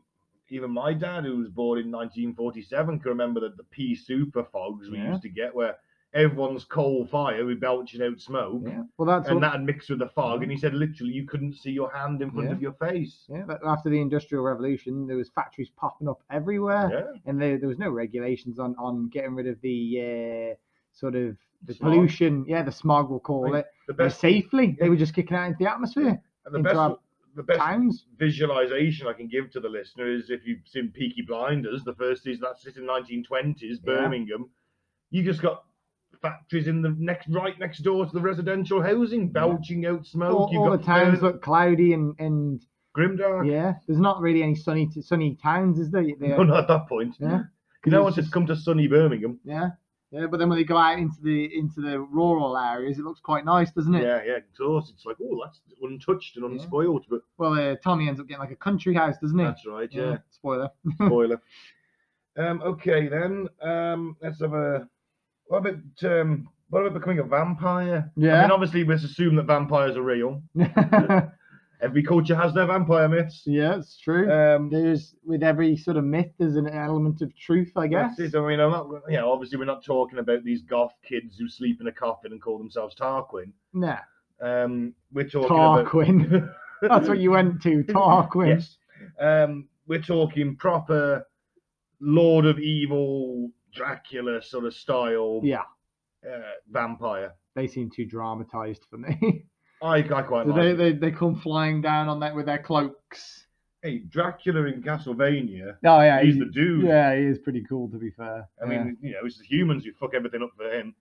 even my dad, who was born in 1947, can remember the, the pea super fogs we used to get, where everyone's coal fire, we belching out smoke, yeah well that's and what, that mixed with the fog. And he said, literally, you couldn't see your hand in front Yeah. of your face. yeah but after the industrial revolution there was factories popping up everywhere Yeah. and there, there was no regulations on on getting rid of the uh, sort of the Smog. pollution yeah the smog we'll call Like, it The uh, best, safely they were just kicking out into the atmosphere and the best, the best towns visualization I can give to the listener is if you've seen Peaky Blinders, the first season that's set in 1920s, Yeah. Birmingham, you just got factories in the next right next door to the residential housing, belching out smoke. all, You've all got the towns look cloudy and and grimdark. yeah there's not really any sunny sunny towns is there They- No, not at that point. yeah You know, once just- it's come to sunny Birmingham. yeah yeah but then when they go out into the into the rural areas it looks quite nice doesn't it Yeah, yeah, of course. It's like, oh, that's untouched and Yeah. unspoiled, but well uh, tommy ends up getting like a country house doesn't he that's right, yeah. spoiler Spoiler. um, okay then. Um, let's have a. What about um, what about becoming a vampire? Yeah. I mean, obviously, let's assume that vampires are real. Every culture has their vampire myths. yeah it's true Um, there's with every sort of myth there's an element of truth i guess that's it. I mean, I'm not. You know, obviously, we're not talking about these goth kids who sleep in a coffin and call themselves Tarquin. nah Um, we're talking tarquin about. that's what you went to tarquin Yes. Um, we're talking proper Lord of Evil, Dracula sort of style yeah uh, vampire. they seem too dramatized for me I, I quite So like. they, they they come flying down on that with their cloaks. Hey, Dracula in Castlevania. Oh yeah, He's the dude. Yeah, he is pretty cool to be fair. I Yeah. mean, you know, it's the humans who fuck everything up for him.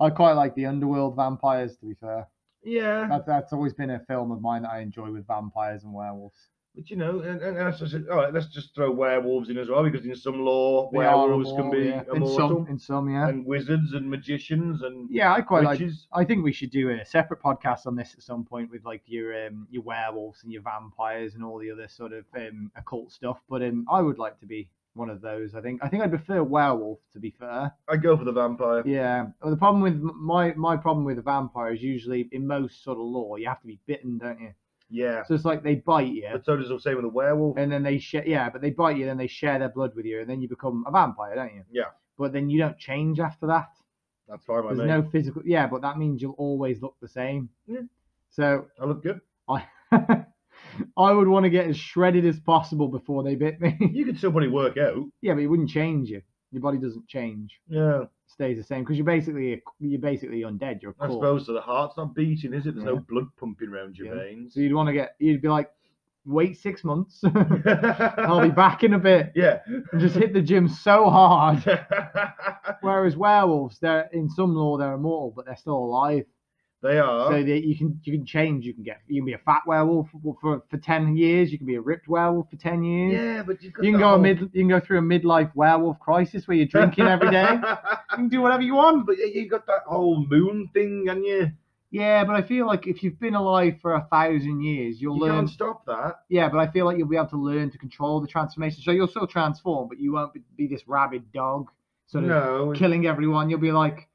I quite like the underworld vampires to be fair. Yeah. That's that's always been a film of mine that I enjoy with vampires and werewolves. But you know, and, and that's just, all right, let's just throw werewolves in as well, because in some lore, They werewolves can immortal, be yeah. in some in some yeah. And wizards and magicians and yeah, I quite like. I think we should do a separate podcast on this at some point with like your um your werewolves and your vampires and all the other sort of um occult stuff. But um, I would like to be one of those. I think I think I'd prefer werewolf to be fair. I go for the vampire. Yeah. Well, the problem with my my problem with a vampire is usually in most sort of lore you have to be bitten, don't you? Yeah. So it's like they bite you, But so does the same with a werewolf. and then they share. Yeah, but they bite you, then they share their blood with you, and then you become a vampire, don't you? Yeah. But then you don't change after that. That's fine There's me. no physical. Yeah, but that means you'll always look the same. Yeah. So I look good. I I would want to get as shredded as possible before they bit me. You could still probably work out. yeah, but it wouldn't change you. Your body doesn't change. Yeah. Stays the same because you're basically you're basically undead. You're I corpse. suppose so. The heart's not beating, is it? There's Yeah. no blood pumping around your Yeah. veins. So you'd want to get, you'd be like, wait six months. I'll be back in a bit Yeah. and just hit the gym so hard. Whereas werewolves, they're in some lore they're immortal, but they're still alive. They are. So they, you can you can change. You can get you can be a fat werewolf for, for, for ten years. You can be a ripped werewolf for ten years. yeah, but you've got You can that go whole- mid. You can go through a midlife werewolf crisis where you're drinking every day. You can do whatever you want. but you got that whole moon thing, and you Yeah, but I feel like if you've been alive for a thousand years, you'll you learn. can't stop that. Yeah, but I feel like you'll be able to learn to control the transformation. So you'll still transform, but you won't be, be this rabid dog, sort of No. killing everyone. You'll be like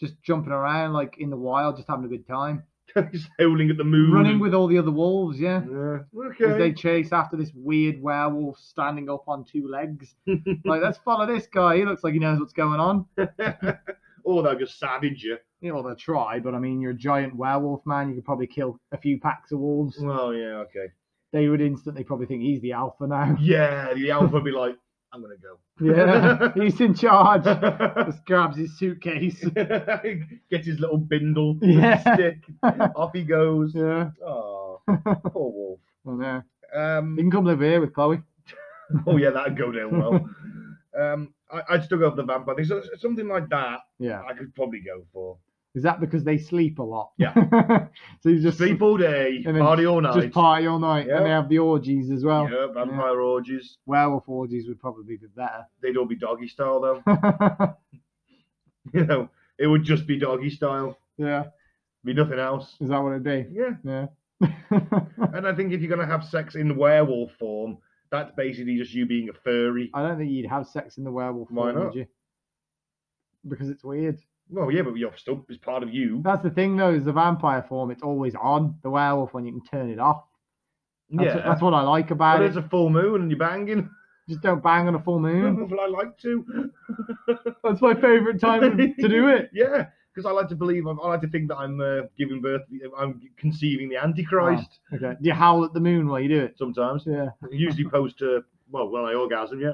just jumping around, like in the wild, just having a good time. He's howling at the moon. running with all the other wolves. Yeah. Yeah. As they chase after this weird werewolf standing up on two legs. like, let's follow this guy. He looks like he knows what's going on. or they'll just savage you. You know, they'll try, but I mean, you're a giant werewolf man. You could probably kill a few packs of wolves. Well, yeah, okay. They would instantly probably think he's the alpha now. Yeah, the alpha would be like, I'm gonna go. Yeah, he's in charge. Just grabs his suitcase. Gets his little bindle, Yeah. stick, off he goes. Yeah, Oh, poor wolf. He Um, can come live here with Chloe. oh yeah, that'd go down well. Um, I, I'd still go for the vampire. So something like that, Yeah. I could probably go for. Is that because they sleep a lot? Yeah. so you just Sleep all day, party all night. just party all night, and they have the orgies as well. yeah, vampire orgies. Werewolf orgies would probably be better. They'd all be doggy style though. You know, it would just be doggy style. yeah, Be nothing else. is that what it'd be? Yeah. Yeah. And I think if you're gonna have sex in werewolf form, that's basically just you being a furry. I don't think you'd have sex in the werewolf Why form, not? would you? Because it's weird. Well, yeah, but you're still it's part of you. That's the thing, though, is the vampire form. It's always on. The werewolf one, you can turn it off. That's, yeah. that's what I like but about it's it. a full moon and you're banging. Just don't bang on a full moon. well, I like to. That's my favorite time to do it. yeah, because I like to believe, I like to think that I'm uh, giving birth, I'm conceiving the Antichrist Okay. Do you howl at the moon while you do it? sometimes. Yeah. Usually post to, well, when I orgasm, yeah.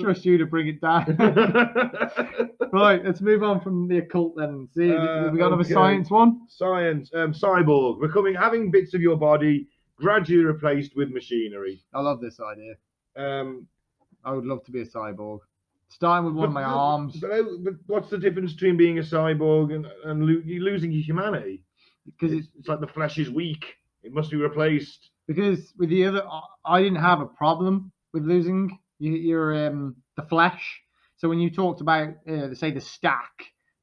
Trust you to bring it down. right, let's move on from the occult then. See, Uh, we got another okay. science one. Science, um, cyborg, becoming, having bits of your body gradually replaced with machinery. I love this idea. Um, I would love to be a cyborg. Starting with one of my but- arms, But, but what's the difference between being a cyborg and, and lo- losing your humanity? because It's, it's like the flesh is weak. It must be replaced. because with the other, I didn't have a problem with losing your, your um the flesh. So when you talked about, uh, say, the stack,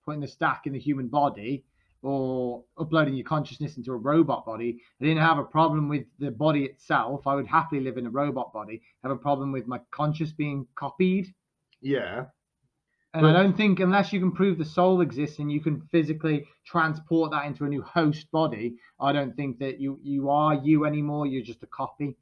putting the stack in the human body, or uploading your consciousness into a robot body, I didn't have a problem with the body itself. I would happily live in a robot body. I have a problem with my conscious being copied. Yeah. And I don't think unless you can prove the soul exists and you can physically transport that into a new host body, I don't think that you you are you anymore. You're just a copy.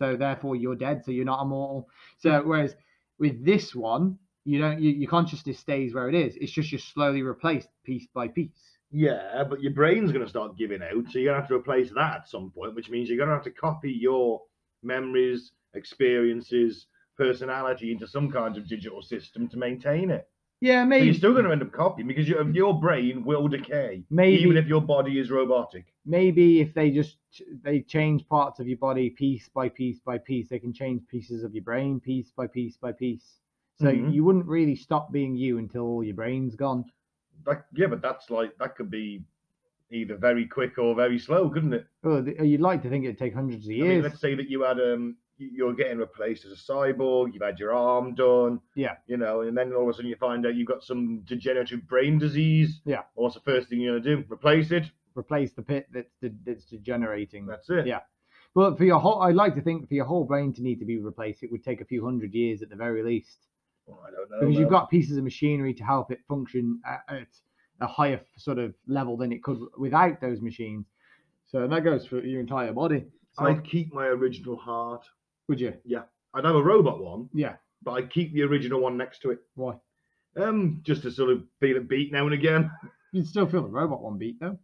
So therefore you're dead. So you're not immortal. So whereas with this one, you don't you, your consciousness stays where it is. It's just you're slowly replaced piece by piece. Yeah, but your brain's going to start giving out, so you're going to have to replace that at some point, which means you're going to have to copy your memories, experiences, personality into some kind of digital system to maintain it. Yeah, maybe you're still going to end up copying because your your brain will decay, Maybe- even if your body is robotic. maybe if they just they change parts of your body piece by piece by piece, they can change pieces of your brain piece by piece by piece. So Mhm. you wouldn't really stop being you until all your brain's gone. That, yeah, but that's like that could be either very quick or very slow, couldn't it? Well, you'd like to think it'd take hundreds of years. I mean, let's say that you had um you're getting replaced as a cyborg, you've had your arm done, Yeah. you know, and then all of a sudden you find out you've got some degenerative brain disease. Yeah. What's the first thing you're gonna do? Replace it. Replace the pit that's de- that's degenerating. That's it. Yeah. But for your whole, I'd like to think for your whole brain to need to be replaced, it would take a few hundred years at the very least, Well, I don't know. because you've got pieces of machinery to help it function at, at a higher sort of level than it could without those machines. So that goes for your entire body. So, I'd keep my original heart. Would you? Yeah. I'd have a robot one, Yeah. but I'd keep the original one next to it. Why? Um, just to sort of feel it beat now and again. You'd still feel the robot one beat though.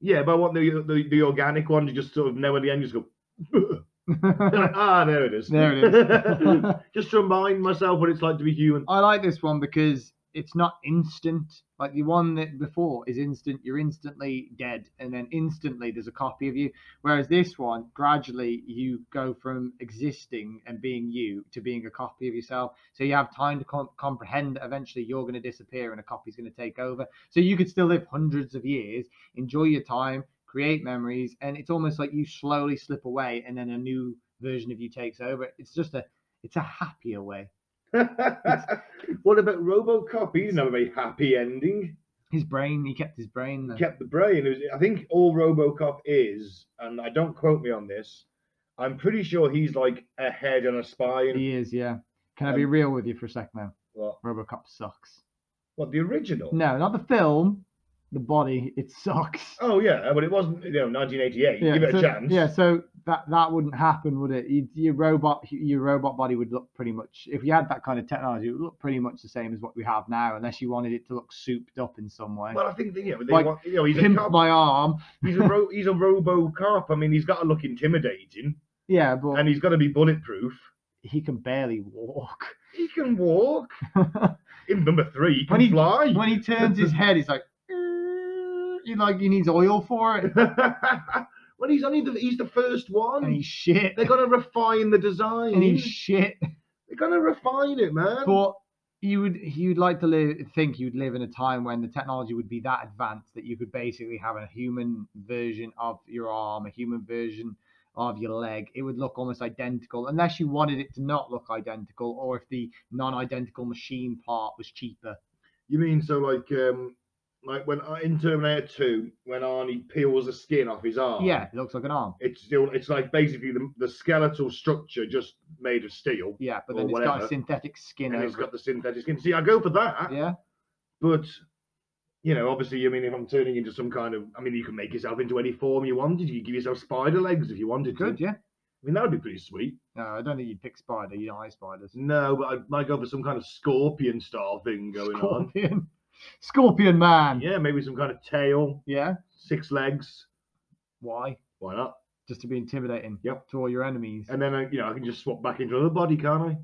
Yeah, but I want the the, the organic one to just sort of now at the end just go. ah, there it is. There it is. just to remind myself what it's like to be human. I like this one because it's not instant. Like the one that before is instant, you're instantly dead, and then instantly there's a copy of you. Whereas this one, gradually you go from existing and being you to being a copy of yourself. So you have time to com- comprehend that eventually you're going to disappear and a copy's going to take over. So you could still live hundreds of years, enjoy your time, create memories, and it's almost like you slowly slip away, and then a new version of you takes over. It's just a, it's a happier way. what about RoboCop? He didn't have a very happy ending. His brain, he kept his brain. He There. kept the brain. Was, I think all RoboCop is, and I don't quote me on this. I'm pretty sure he's like a head and a spine. He is, yeah. Can I be Um, real with you for a sec now? What? Robocop sucks. What the original? No, not the film. the body, it sucks. Oh yeah, but it wasn't you know 1988. Yeah, Give it so, a chance. Yeah, so that that wouldn't happen, would it? You, your robot your robot body would look pretty much if you had that kind of technology, it would look pretty much the same as what we have now, unless you wanted it to look souped up in some way. Well, I think that, you know, Like, want, you know he's a Pimp cop. my arm. He's a ro- he's a robo cop. I mean, he's got to look intimidating, Yeah, but and he's got to be bulletproof. he can barely walk. He can walk. In number three, he can When he- fly. when he turns his head, he's like, you like he needs oil for it, when he's only the, he's the first one. and he's shit, They're gonna refine the design. and he's shit. They're gonna refine it, man. But you would you'd like to live think you'd live in a time when the technology would be that advanced that you could basically have a human version of your arm, a human version of your leg. It would look almost identical, unless you wanted it to not look identical, or if the non-identical machine part was cheaper. You mean so like um like when uh, in Terminator 2, when Arnie peels the skin off his arm? Yeah, it looks like an arm. It's still it's like basically the, the skeletal structure just made of steel. Yeah, but then it's got a synthetic skin And it's got the synthetic skin. See, I go for that. Yeah, But you know, obviously, I mean, if I'm turning into some kind of, I mean, you can make yourself into any form you wanted. You could give yourself spider legs if you wanted good. to. Yeah. I mean, that would be pretty sweet. No, I don't think you'd pick spider. You don't like spiders. No, but I might go for some kind of scorpion style thing going on. Scorpion. Man. Yeah, maybe some kind of tail, Yeah. six legs. Why? Why not? Just to be intimidating. Yep. To all your enemies. And then, I, you know, I can just swap back into another body, can't I?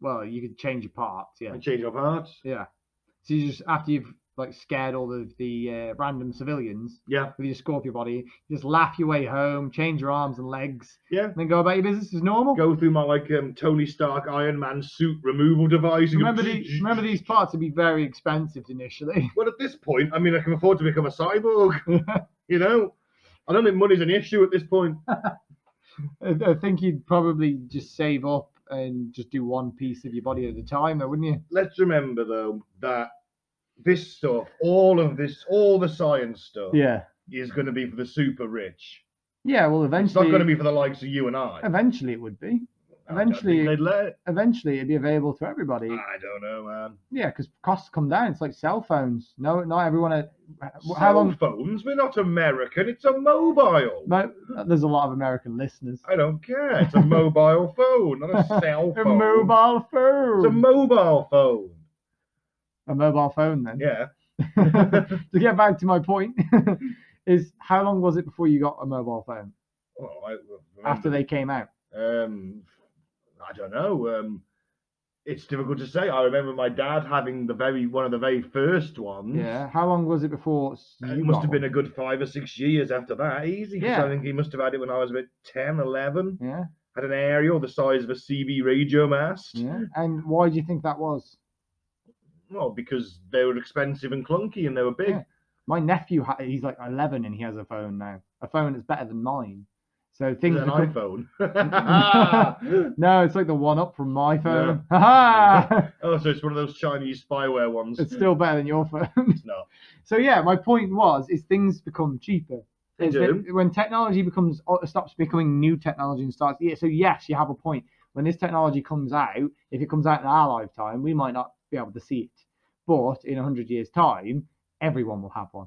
Well, you could change your parts. Yeah. And change my parts. Yeah. So you just after you've like scared all of the uh, random civilians Yeah, with your scorpion body, you just laugh your way home, change your arms and legs, yeah. and then go about your business as normal. Go through my like um, Tony Stark Iron Man suit removal device. and go- Remember these remember these parts would be very expensive initially. Well, at this point, I mean, I can afford to become a cyborg. you know, I don't think money's an issue at this point. I I think you'd probably just save up and just do one piece of your body at a time, though, wouldn't you? Let's remember though that this stuff, all of this, all the science stuff, Yeah. is going to be for the super rich. Yeah. Well, eventually It's not going to be for the likes of you and I. eventually it would be. I don't think eventually- they'd let it. Eventually, it'd be available to everybody. I don't know, man. Yeah, because costs come down. It's like cell phones. No, not everyone. uh, Cell How long? phones? We're not American. It's a mobile. No, there's a lot of American listeners. I don't care. It's a mobile phone, not a cell A phone. mobile phone. It's a mobile phone. A mobile phone then. Yeah. to get back to my point, is how long was it before you got a mobile phone Well, I, after they came out? Um, I don't know. Um, it's difficult to say. I remember my dad having the very one of the very first ones. Yeah. How long was it before you It must have been a good five or six years after that, easy. Yeah. I think he must have had it when I was about 10, 11. Yeah. Had an aerial the size of a CB radio mast. Yeah. And why do you think that was? Well, because they were expensive and clunky and they were big. Yeah. My nephew, he's like 11 and he has a phone now. A phone that's better than mine. So things an become- iPhone. no, it's like the one up from my phone. Ha oh, so it's one of those Chinese spyware ones. It's still better than your phone. It's not. So yeah, my point was is things become cheaper. They do. When technology becomes stops becoming new technology and starts yeah, so yes, you have a point. When this technology comes out, if it comes out in our lifetime, we might not be able to see it. But in hundred years' time, everyone will have one.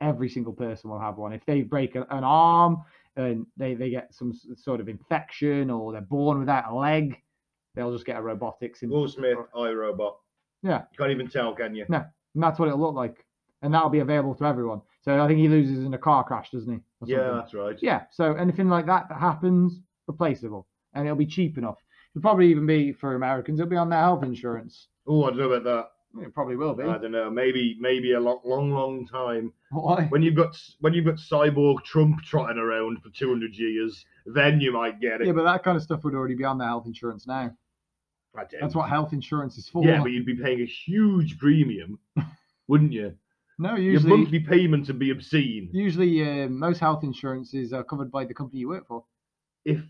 Every single person will have one. If they break a- an arm and they, they get some sort of infection or they're born without a leg, they'll just get a robotics. in- Will Smith, I, Robot. Yeah. You can't even tell, can you? No. And that's what it'll look like. And that'll be available to everyone. So I think he loses in a car crash, doesn't he? Yeah, that's right. Yeah. So anything like that that happens, replaceable. And it'll be cheap enough. It'll probably even be for Americans, it'll be on their health insurance. Oh, I don't know about that. It probably will be. I don't know. Maybe, maybe a long, long, long time. Why? When you've got when you've got cyborg Trump trotting around for two hundred years, then you might get it. Yeah, but that kind of stuff would already be on the health insurance now. I doubt That's what health insurance is for. Yeah, but you'd be paying a huge premium, wouldn't you? no, usually Your monthly payments would be obscene. usually uh, most health insurances are covered by the company you work for. If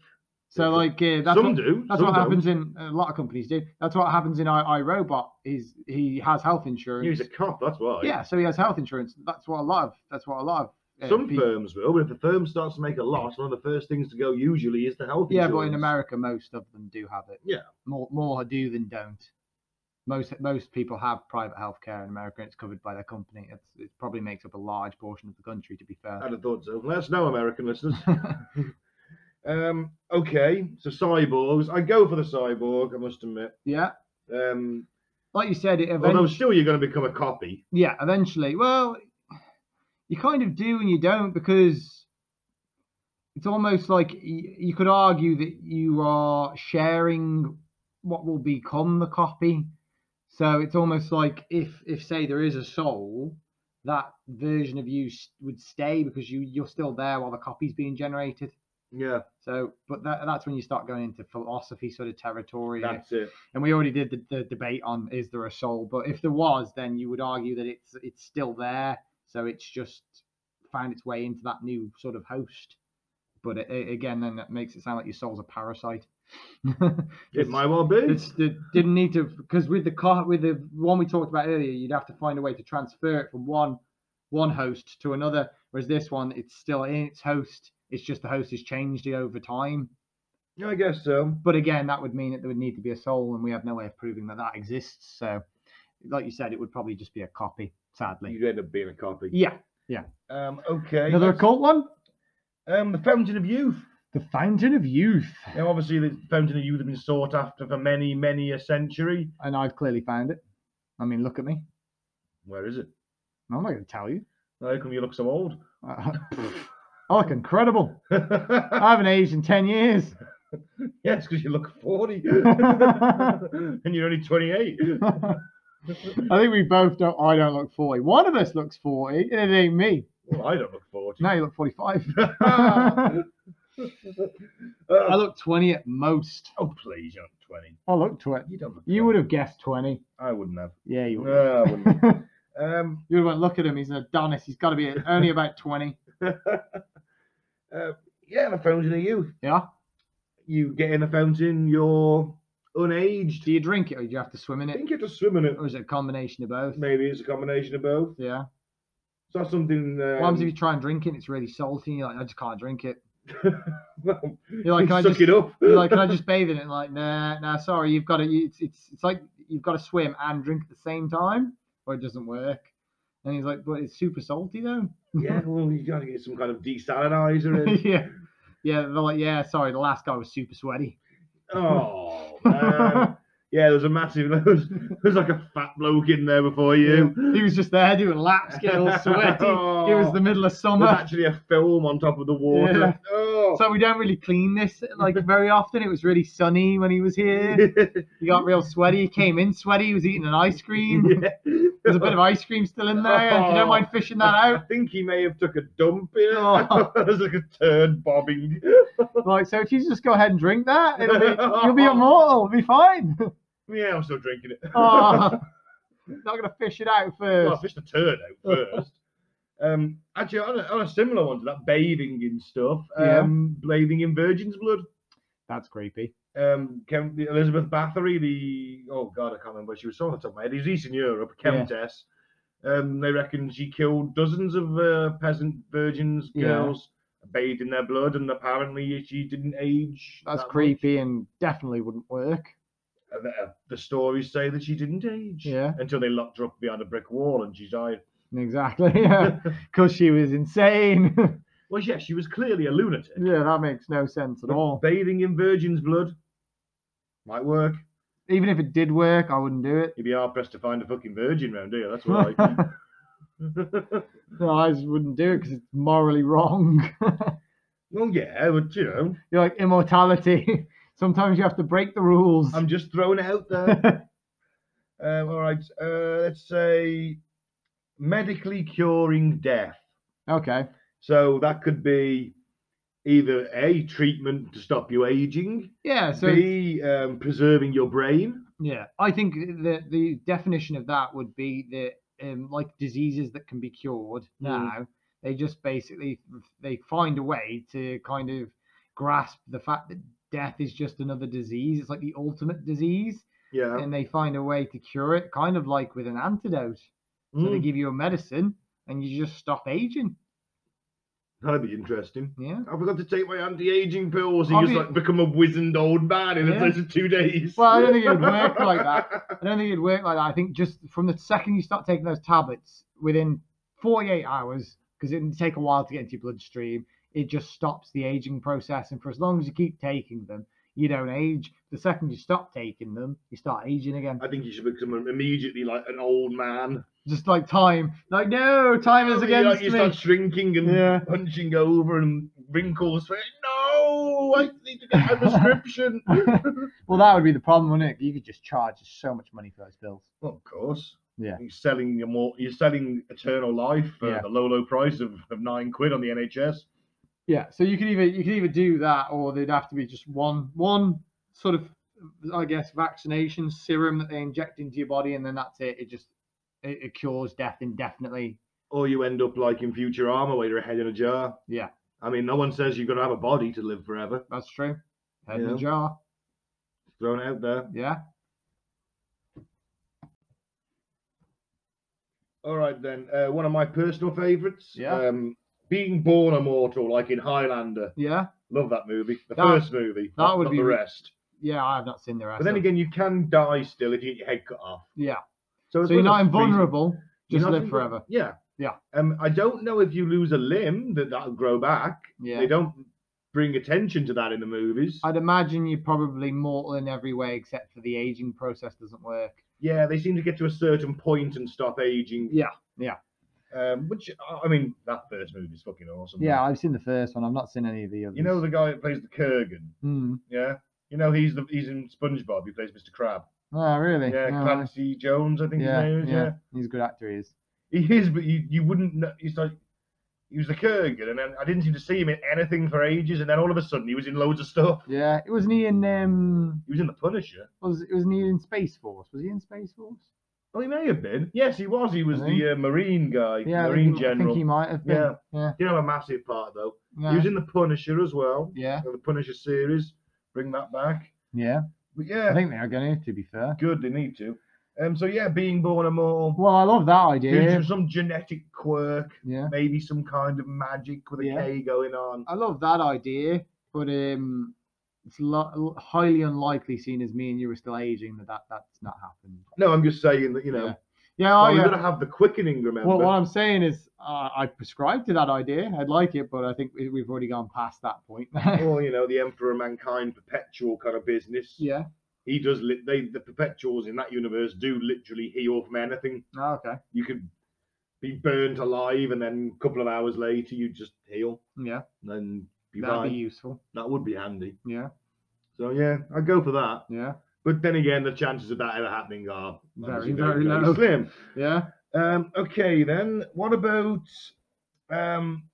So like uh, that's some what, do, That's what don't. happens in a lot of companies do. That's what happens in I, iRobot. Is he has health insurance? He's a cop, that's why. Yeah, so he has health insurance. That's what a lot of. That's what a lot of. uh, Some people- firms will, but if the firm starts to make a loss, one of the first things to go usually is the health insurance. Yeah, but in America, most of them do have it. Yeah. More more do than don't. most most people have private health care in America. and It's covered by their company. It's, it probably makes up a large portion of the country, to be fair. I'd have thought so. Let us know, American listeners. um, okay, so cyborgs. I go for the cyborg. I must admit. yeah, Um, like you said, it although eventually, still, you're going to become a copy. yeah, eventually. Well, you kind of do and you don't because it's almost like y- you could argue that you are sharing what will become the copy. So it's almost like if if say there is a soul, that version of you would stay because you you're still there while the copy's being generated. Yeah, So, but that, that's when you start going into philosophy sort of territory. that's it. and we already did the, the debate on is there a soul? But if there was then you would argue that it's it's still there. So it's just found its way into that new sort of host. But it, it- again then that makes it sound like your soul's a parasite. It might well be. it's it didn't need to because with the co- with the one we talked about earlier you'd have to find a way to transfer it from one one host to another. Whereas this one it's still in its host it's just the host has changed it over time Yeah, I guess so. but again, that would mean that there would need to be a soul, and we have no way of proving that that exists. So, like you said, it would probably just be a copy, sadly. You'd end up being a copy. Yeah. Yeah. Um, okay. Another let's- occult one? Um, the Fountain of Youth. The Fountain of Youth. Now, obviously, the Fountain of Youth has been sought after for many, many a century. And I've clearly found it. I mean, look at me. Where is it? I'm not going to tell you. How come you look so old? I look incredible. I haven't aged in 10 years. yes, because you look 40 and you're only 28. I think we both don't. I don't look 40. One of us looks 40, and it ain't me. well, I don't look 40. No, you look 45. Uh, I look 20 at most. oh, please, you're not 20. I look 20. You don't look You would have guessed 20. I wouldn't have. Yeah, you would. No, I wouldn't. have. Um, you would have went, look at him. He's an Adonis. He's got to be only about 20. Uh, yeah, the Fountain of Youth. Yeah. You get in the fountain, you're unaged. Do you drink it or do you have to swim in it? I think you have to swim in it. Or is it a combination of both? Maybe it's a combination of both. Yeah. It's not something. Um, What happens if you try and drink it and it's really salty and you're like, I just can't drink it? well, You're like, can I suck just, it up. you're like, can I just bathe in it? And like, nah, nah, sorry, you've got to, it's, it's, it's like you've got to swim and drink at the same time or it doesn't work. And he's like, but it's super salty though. yeah, well, you got to get some kind of desalinizer in. yeah. Yeah. They're like, yeah, sorry, the last guy was super sweaty. Oh man. Yeah, there's a massive. There's, there's like a fat bloke in there before you. He was just there doing laps, getting all sweaty. It was the middle of summer. There's actually a film on top of the water. Yeah. Oh, Oh. So we don't really clean this like very often. It was really sunny when he was here. He got real sweaty. He came in sweaty. He was eating an ice cream. yeah. There's a bit of ice cream still in there. If you don't mind oh, fishing that out. I think he may have took a dump in it. Oh. There's like a turd bobbing. Like, so if you just go ahead and drink that, it'll be, you'll be immortal. It'll be fine. Yeah, I'm still drinking it. Oh, not gonna fish it out Well, I first. fished the turd out first. Um, actually, on a, on a similar one to that, bathing in stuff, Yeah. um, bathing in virgin's blood. That's creepy. Um, Kem- Elizabeth Bathory, the oh god, I can't remember. She was so on the top of my head. He's Eastern Europe, Yeah. Countess. Um, they reckon she killed dozens of uh, peasant virgins, Yeah. girls, bathed in their blood, and apparently she didn't age. That's that much. creepy and definitely wouldn't work. The, uh, the stories say that she didn't age. Yeah. Until they locked her up behind a brick wall and she died. Exactly. Yeah. Because she was insane. Well, yeah, she was clearly a lunatic. yeah, that makes no sense at all. Bathing in virgin's blood might work. Even if it did work, I wouldn't do it. You'd be hard pressed to find a fucking virgin round here. That's what I. No, I just wouldn't do it because it's morally wrong. well, yeah, but you know, You're like immortality. Sometimes you have to break the rules. I'm just throwing it out there. um, all right, uh, let's say medically curing death. okay. So that could be either a treatment to stop you aging, Yeah. So b um, preserving your brain. yeah, I think the the definition of that would be that um, like diseases that can be cured Mm. now, they just basically they find a way to kind of grasp the fact that death is just another disease. It's like the ultimate disease, Yeah. and they find a way to cure it, kind of like with an antidote. So they Mm. give you a medicine, and you just stop aging. That'd be interesting. Yeah. I forgot to take my anti-aging pills. You Have just like become a wizened old man in Yeah. a place of two days. Well, I don't think it'd work like that. I don't think it'd work like that. I think just from the second you start taking those tablets, within 48 hours, because it can take a while to get into your bloodstream, it just stops the aging process. And for as long as you keep taking them, you don't age. The second you stop taking them, you start aging again. I think you should become immediately like an old man. Just like time. Like, no, time is oh, You, against like, you me. start shrinking and Yeah. punching over and wrinkles. No, I need to get a prescription. well, that would be the problem, wouldn't it? You could just charge so much money for those pills. Well, of course. Yeah. You're selling your more. You're selling eternal life for Yeah. the low, low price of, of nine quid on the NHS. Yeah, so you could either you could either do that, or there'd have to be just one one sort of, I guess, vaccination serum that they inject into your body, and then that's it. It just it, it cures death indefinitely. Or you end up like in Futurama, where you're a head in a jar. Yeah, I mean, no one says you've got to have a body to live forever. that's true. Head in Yeah. a jar. Thrown out there. Yeah. All right then. Uh, one of my personal favourites. Yeah. Um, Being Born Immortal, like in Highlander. Yeah. Love that movie. The That- first movie. that would not be the rest. Yeah, I have not seen the rest. But then of- again, you can die still if you get your head cut off. yeah. So, So you're not invulnerable. You're Just live forever. Yeah. Yeah. Um, I don't know if you lose a limb that that'll grow back. Yeah. They don't bring attention to that in the movies. I'd imagine you're probably mortal in every way except for the aging process doesn't work. Yeah, they seem to get to a certain point and stop aging. Yeah. Yeah. Um, which I mean, that first movie is fucking awesome. Yeah, I've seen the first one. I've not seen any of the others. You know the guy that plays the Kurgan. Hmm. Yeah. You know he's the he's in SpongeBob. He plays Mr. Crab. Oh, really? Yeah, Oh, Clancy Jones, I think yeah, his name is. yeah. Yeah. He's a good actor. He is. He is, but you, you wouldn't know. He's like he was the Kurgan, and then I didn't seem to see him in anything for ages, and then all of a sudden he was in loads of stuff. Yeah, it wasn't he in um He was in the Punisher. was it wasn't he in Space Force? Was he in Space Force? Well, he may have been. Yes, he was. He was the uh, Marine guy, Yeah, Marine he- I think he might have been. Yeah. Yeah. He didn't have a massive part though. Yeah. He was in the Punisher as well. yeah. The Punisher series. Bring that back. Yeah. But yeah, I think they are going to, to be fair. good. They need to. Um. So yeah, being born immortal. Well, I love that idea. some genetic quirk, Yeah. maybe some kind of magic with a K Yeah. going on. I love that idea, but um, it's lo- highly unlikely, seeing as me and you are still aging, that, that that's not happened. No, I'm just saying that you know. Yeah. Yeah, oh, well, we've got to have the quickening. Remember. Well, what I'm saying is, uh, I prescribe to that idea. I'd like it, but I think we- we've already gone past that point. Or you know, the Emperor of Mankind perpetual kind of business. yeah. He does. Li- they the perpetuals in that universe do literally heal from anything. Oh, okay. You could be burnt alive, and then a couple of hours later you just heal, Yeah. and then be That'd fine. be useful. That would be handy. Yeah. So yeah, I'd go for that. Yeah. But then again, the chances of that ever happening are Very, obviously very low. slim. Yeah. Um, okay, then what about um,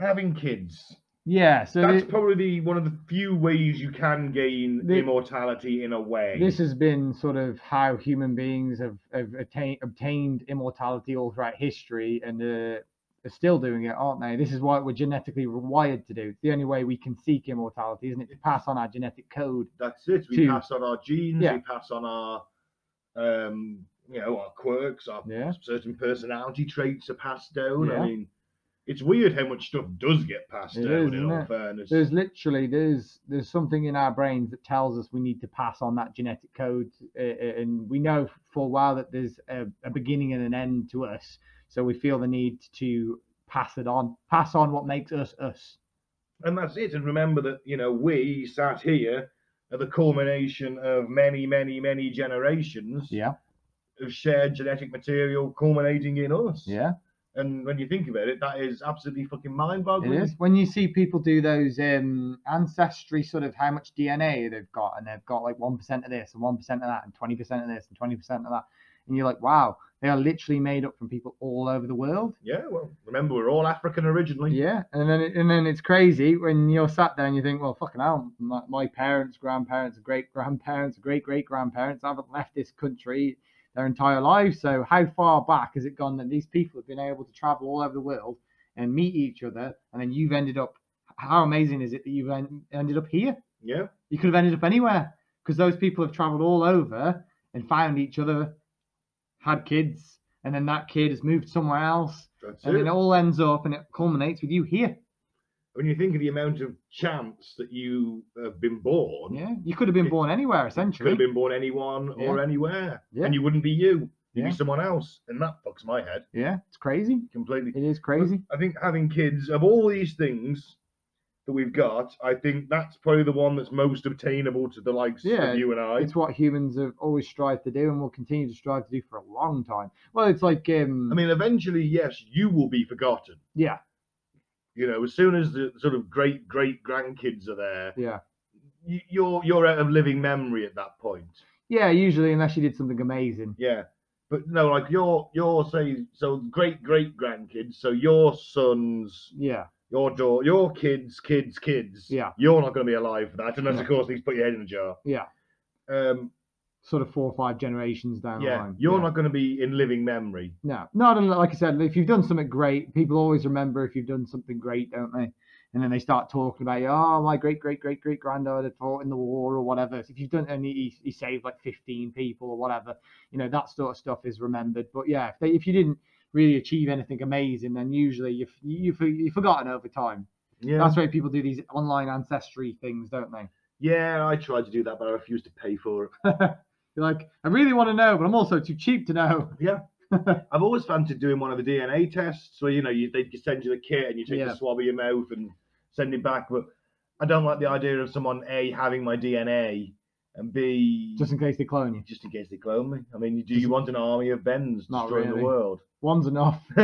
having kids? Yeah. So That's thi- probably the, one of the few ways you can gain The- immortality in a way. this has been sort of how human beings have, have attain, obtained immortality all throughout history and uh, are still doing it, aren't they? This is what we're genetically wired to do. It's the only way we can seek immortality, isn't it? To pass on our genetic code. That's it. We to- pass on our genes. Yeah. We pass on our, um, you know, our quirks. Our Yeah. certain personality traits are passed down. Yeah. I mean, it's weird how much stuff does get passed It down. is, in all fairness. There's literally there's there's something in our brains that tells us we need to pass on that genetic code, uh, uh, and we know full well that there's a, a beginning and an end to us. So we feel the need to pass it on, pass on what makes us us. And that's it. And remember that, you know, we sat here at the culmination of many, many, many generations Yeah, of shared genetic material culminating in us. yeah. And when you think about it, that is absolutely fucking mind It boggling. is when you see people do those um, ancestry sort of how much DNA they've got, and they've got like one percent of this and one percent of that, and twenty percent of this and twenty percent of that, and you're like, wow, they are literally made up from people all over the world. Yeah, well, remember, we're all African originally. Yeah, and then it, and then it's crazy when you're sat there and you think, well, fucking hell, my, my parents, grandparents, great grandparents, great great grandparents haven't left this country their entire lives. So how far back has it gone that these people have been able to travel all over the world and meet each other, and then you've ended up? How amazing is it that you've en- ended up here? Yeah. You could have ended up anywhere because those people have traveled all over and found each other, had kids, and then that kid has moved somewhere else. That's and it. it all ends up and it culminates with you here. when you think of the amount of chance that you have been born, Yeah, you could have been born anywhere essentially. could have been born anyone or anywhere, Yeah. and you wouldn't be you. You'd Yeah. be someone else, and that fucks my head Yeah, it's crazy. completely. It is crazy. I think having kids of all these things that we've got, I think that's probably the one that's most obtainable to the likes Yeah, of you and I. It's what humans have always strived to do and will continue to strive to do for a long time. Well, it's like um, I mean, eventually, yes, you will be forgotten. yeah, You know, as soon as the sort of great great grandkids are there, yeah. you're you're out of living memory at that point. Yeah, usually unless you did something amazing. Yeah. But no, like your your say so great great grandkids, so your sons, Yeah. Your daughter, your kids, kids, kids. Yeah. You're not going to be alive for that, unless No. of course these put your head in a jar. Yeah. Um. Sort of four or five generations down the line. You're yeah. not going to be in living memory. No, not unless- like I said. If you've done something great, people always remember if you've done something great, don't they? And then they start talking about. Oh, my great great great great granddad had fought in the war or whatever. So if you've done and he, he saved like 15 people or whatever, you know that sort of stuff is remembered. But yeah, if, they, if you didn't really achieve anything amazing, then usually you've you, you, you've forgotten over time. Yeah. That's why people do these online ancestry things, don't they? yeah, I tried to do that, but I refused to pay for it. You're like, I really want to know, but I'm also too cheap to know. Yeah. I've always fancied doing one of the DNA tests where you know you they just send you the kit and you take Yeah. the swab of your mouth and send it back. But I don't like the idea of someone a having my DNA and be Just in case they clone you. just in case they clone me. I mean, do you want an army of Bens Not destroying really. the world? One's enough.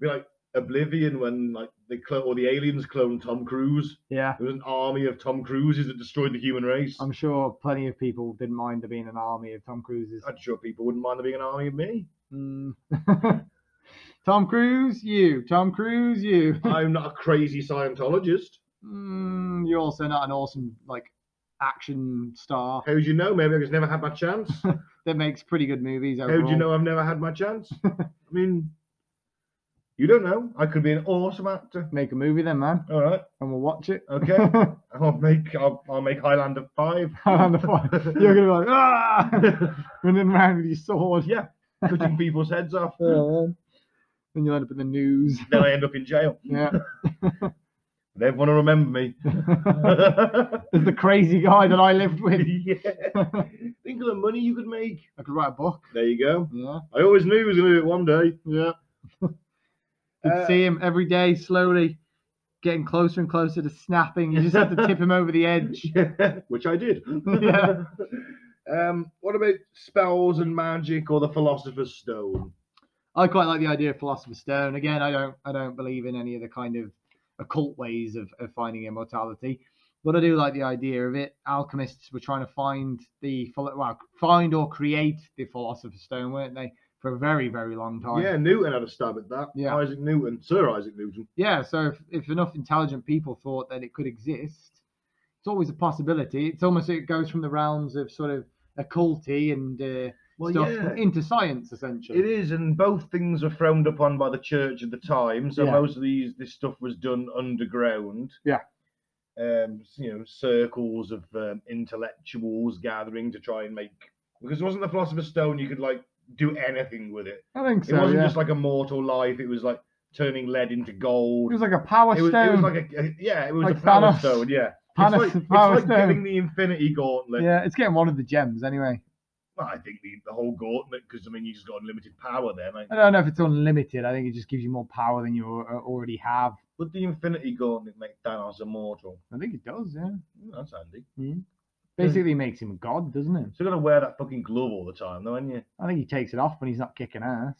Be like Oblivion when like they clone or the aliens clone Tom Cruise. Yeah. There was an army of Tom Cruises that destroyed the human race. I'm sure plenty of people didn't mind there being an army of Tom Cruises. I'm sure people wouldn't mind there being an army of me. Mm. Tom Cruise, you. Tom Cruise, you. I'm not a crazy Scientologist. Mm, you're also not an awesome like action star How do you know? Maybe I just never had my chance. that makes pretty good movies. How do you know I've never had my chance? I mean, you don't know. I could be an awesome actor. Make a movie then, man, All right, and we'll watch it. okay. I'll make I'll, I'll make Highlander five. Highlander five. You're gonna be like ah, running around with your sword. yeah, cutting people's heads off. Oh, Then you'll end up in the news. Then I end up in jail. Yeah. They want to remember me. There's the crazy guy that I lived with. yeah. Think of the money you could make. I could write a book. There you go. Yeah. I always knew he was going to do it one day. Yeah. You'd Uh, see him every day slowly getting closer and closer to snapping. You just have to tip him over the edge. Which I did. Yeah. Um, what about spells and magic or the Philosopher's Stone? I quite like the idea of Philosopher's Stone. Again, I don't I don't believe in any of the kind of occult ways of, of finding immortality. But I do like the idea of it. Alchemists were trying to find the well, find or create the Philosopher's Stone, weren't they? For a very, very long time. Yeah, Newton had a stab at that. Yeah. Isaac Newton, Sir Isaac Newton. Yeah, so if, if enough intelligent people thought that it could exist, it's always a possibility. It's almost it goes from the realms of sort of occulty and uh, Well, stuff yeah. into science essentially. It is, and both things were frowned upon by the church at the time. So Yeah. most of these this stuff was done underground. Yeah. Um, you know, circles of um, intellectuals gathering to try and make because it wasn't the Philosopher's Stone you could like do anything with it. I think so. It wasn't yeah. just like a mortal life. It was like turning lead into gold. it was like a power It was, stone. it was like a, a- yeah, it was Like a power Thanos. stone. Yeah, Thanos- it's like, it's like Stone. giving the Infinity Gauntlet. yeah, it's getting one of the gems anyway. Well, I think the, the whole gauntlet because I mean you just got unlimited power then. I, I don't know if it's unlimited. I think it just gives you more power than you al- uh, already have. would the Infinity Gauntlet make Thanos immortal? I think it does. Yeah. Hmm, That's handy. Hmm. Basically makes him a god, doesn't it? So you got to wear that fucking glove all the time, though, ain't you? I think he takes it off when he's not kicking ass.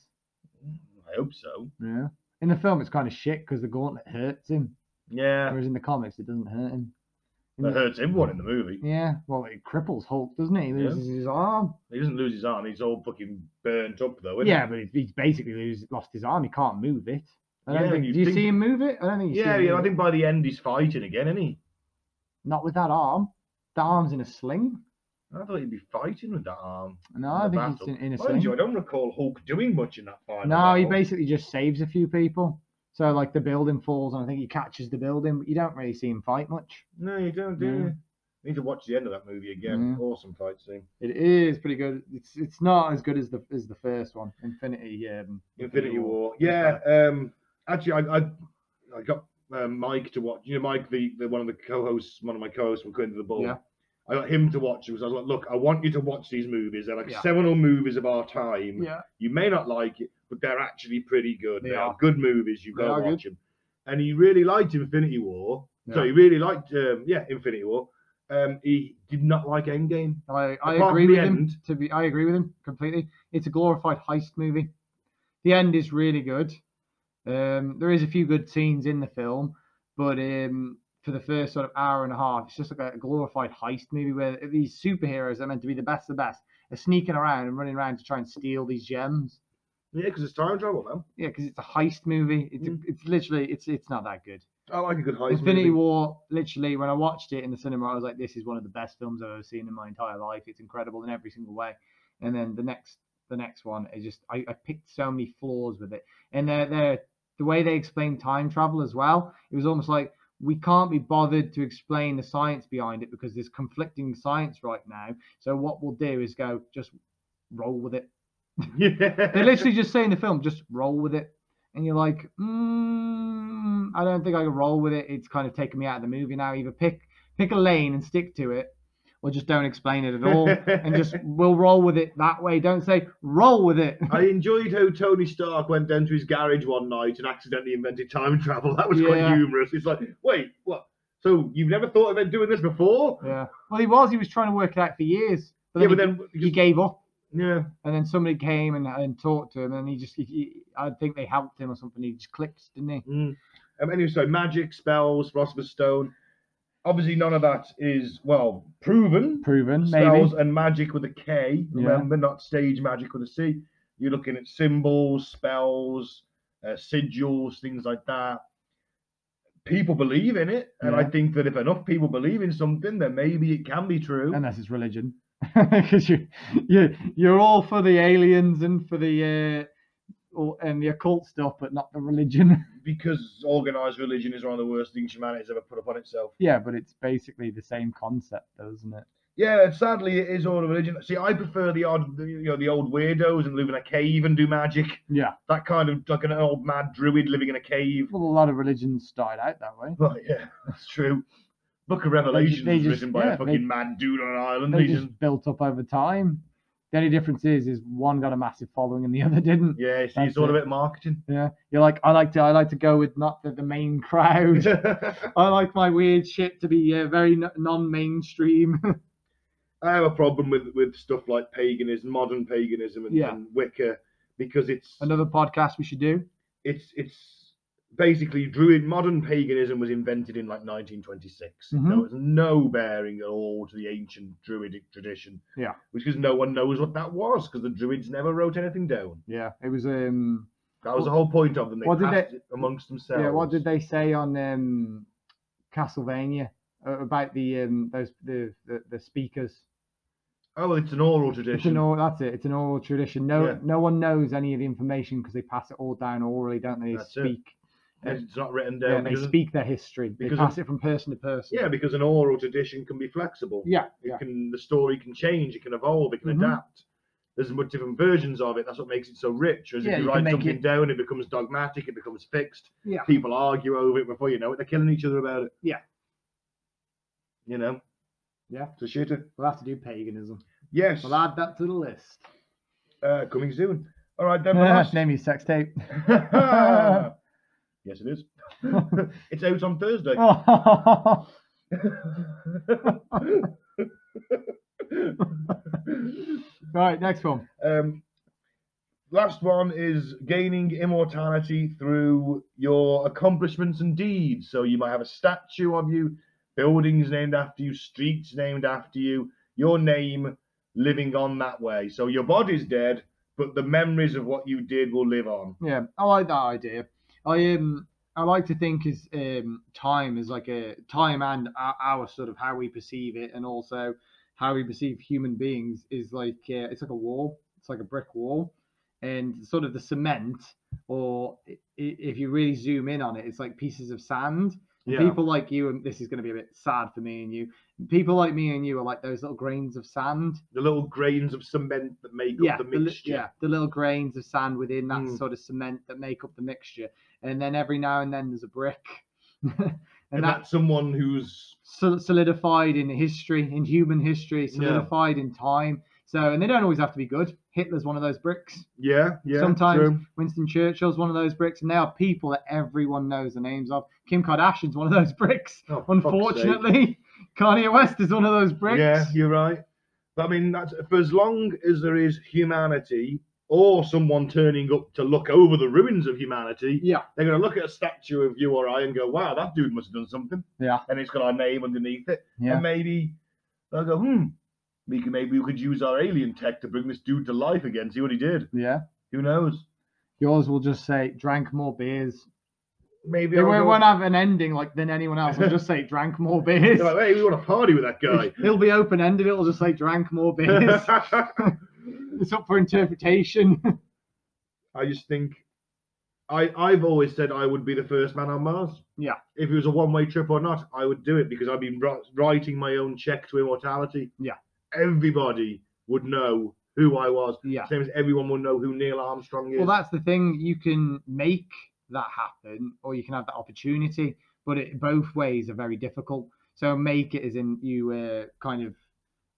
Mm, I hope so. Yeah. In the film, it's kind of shit because the gauntlet hurts him, Yeah, whereas in the comics, it doesn't hurt him. That the- mm. hurts everyone in the movie. Yeah, well, it cripples Hulk, doesn't it? He loses his arm. He doesn't lose his arm. He's all fucking burnt up though. Isn't Yeah, but he- he's basically lose, lost his arm. He can't move it. I don't Yeah, think. you'd Do you think- see him move it? I don't think. he? You see Yeah, yeah. I think by the end he's fighting again, isn't he? not with that arm. The arm's in a sling. I thought he'd be fighting with that arm. No, I think it's battle. in, in a Mind sling. you, I don't recall Hulk doing much in that fight. No, he basically just saves a few people. So like the building falls, and I think he catches the building, but you don't really see him fight much. No, you don't, do No. you? need to watch the end of that movie again. Mhm. Awesome fight scene. It is pretty good. It's it's not as good as the as the first one, Infinity. Um, Infinity War. Yeah. Um. Actually, I I, I got um, Mike to watch. You know, Mike, the, the one of the co-hosts, one of my co-hosts from Quinn to the Bull. Yeah. I got him to watch it because I was like, look, I want you to watch these movies. They're like Yeah. seminal movies of our time. Yeah. You may not like it, but they're actually pretty good. They They, are. are. good movies. You go watch them. And he really liked Infinity War. So he really liked, um, yeah, Infinity War. Um, he did not like Endgame. I, I Apart agree with him. end. To be, I agree with him completely. It's a glorified heist movie. The end is really good. Um, there is a few good scenes in the film, but um, for the first sort of hour and a half, it's just like a glorified heist movie where these superheroes are meant to be the best of the best are sneaking around and running around to try and steal these gems. Yeah, because it's time travel, man. Yeah, because it's a heist movie. It's Mm. a, it's literally it's it's not that good. I like a good heist Infinity movie. War, literally, when I watched it in the cinema, I was like, this is one of the best films I've ever seen in my entire life. It's incredible in every single way. And then the next the next one is just I, I picked so many flaws with it. And they're, they're the way they explain time travel as well, it was almost like we can't be bothered to explain the science behind it because there's conflicting science right now. So what we'll do is go just roll with it. Yeah. They literally just say in the film, just roll with it. And you're like, mm, I don't think I can roll with it. It's kind of taking me out of the movie now. Either pick pick a lane and stick to it, or just don't explain it at all and just we'll roll with it that way. Don't say roll with it. I enjoyed how Tony Stark went down to his garage one night and accidentally invented time travel. That was quite humorous. It's like, wait, what? So you've never thought about doing this before? yeah. Well, he was. He was trying to work it out for years. But yeah, then, but he, then he just- gave up. yeah, And then somebody came and, and talked to him, and he just, he, he- I think they helped him or something. He just clicked, didn't he? Mm. Um, anyway, so magic spells, philosopher's stone. Obviously, none of that is well proven. Proven, Spells maybe. and magic with a K. Yeah. Remember, not stage magic with a C. You're looking at symbols, spells, uh, sigils, things like that. People believe in it, and I think that if enough people believe in something, then maybe it can be true. Unless it's religion, because you, you, you're all for the aliens and for the, uh, and the um, occult stuff, but not the religion. because organized religion is one of the worst things humanity's ever put upon itself. yeah, but it's basically the same concept, though, isn't it? Yeah, sadly, it is all a religion. See, I prefer the odd, you know, the old weirdos and live in a cave and do magic. Yeah. That kind of like an old mad druid living in a cave. Well, a lot of religions died out that way. But yeah, that's true. Book of Revelations they was just- written by yeah, a fucking they- mad dude on an island. They He just just, built up over time. The only difference is, is one got a massive following and the other didn't. yeah, That's it's all it. about marketing. Yeah, you're like, I like to, I like to go with not the, the main crowd. I like my weird shit to be uh, very non-mainstream. I have a problem with with stuff like paganism, modern paganism, and, Yeah. and Wicca because it's Another podcast we should do. it's it's basically druid modern paganism was invented in like 1926 Mhm. there was no bearing at all to the ancient druidic tradition Yeah. which is no one knows what that was because the druids never wrote anything down Yeah, it was. Um, that was the whole point of them they What did they- it amongst themselves yeah, what did they say on um, Castlevania uh, about the um those the the, the speakers? oh it's an oral It's tradition an oral, that's it. It's an oral tradition. No, Yeah. no one knows any of the information because they pass it all down orally, don't they? That's it. It's not written Yeah, down they because, speak their history. They because pass it from person to person. yeah because an oral tradition can be flexible Yeah. it Yeah. can the story can change it can evolve it can Mhm. adapt there's much different versions of it that's what makes it so rich whereas Yeah, if you, you write something it- down it becomes dogmatic it becomes fixed Yeah. people argue over it before you know it they're killing each other about it Yeah. you know Yeah. it's shoot it. We'll have to do paganism. yes We'll add that to the list. uh, coming soon all right then my last- Name your sex tape. yes it is it's out on thursday Oh. right, next one. Um, last one is gaining immortality through your accomplishments and deeds. So you might have a statue of you, buildings named after you, streets named after you, your name living on that way. So your body's dead, but the memories of what you did will live on. Yeah, I like that idea. I um I like to think is um time is like a time and our, our sort of how we perceive it and also how we perceive human beings is like uh, it's like a wall. It's like a brick wall, and sort of the cement, or if you really zoom in on it, it's like pieces of sand. Yeah. People like you, and this is going to be a bit sad for me and you. People like me and you are like those little grains of sand. the little grains of cement that make Yeah, up the the, mixture. yeah, the little grains of sand within that Mm. sort of cement that make up the mixture. And then every now and then there's a brick, and, and that that's someone who's solidified in history, in human history, solidified in time. So, and they don't always have to be good. Hitler's one of those bricks. yeah, yeah. Sometimes true. Winston Churchill's one of those bricks, and they are people that everyone knows the names of. Kim Kardashian's one of those bricks. Oh, for fuck's sake. Unfortunately, Kanye West is one of those bricks. Yeah, you're right. But I mean, that's for as long as there is humanity or someone turning up to look over the ruins of humanity, Yeah. they're going to look at a statue of you or I and go, wow, that dude must have done something. Yeah. And it's got our name underneath it. Yeah. And maybe they'll go, hmm, we maybe we could use our alien tech to bring this dude to life again, see what he did. Yeah. Who knows? Yours will just say drank more beers. Maybe I'll won't, won't have an ending like than anyone else. It'll just say drank more beers. They're like, hey, we want to party with that guy. It'll be open ended. It'll just say drank more beers. it's up for interpretation. I just think I I've always said I would be the first man on Mars. Yeah. If it was a one way trip or not, I would do it because I've been writing my own check to immortality. Yeah. Everybody would know who I was. yeah. Same as everyone will know who Neil Armstrong is. Well, that's the thing. You can make that happen, or you can have that opportunity, but it, both ways are very difficult. So make it as in you uh, kind of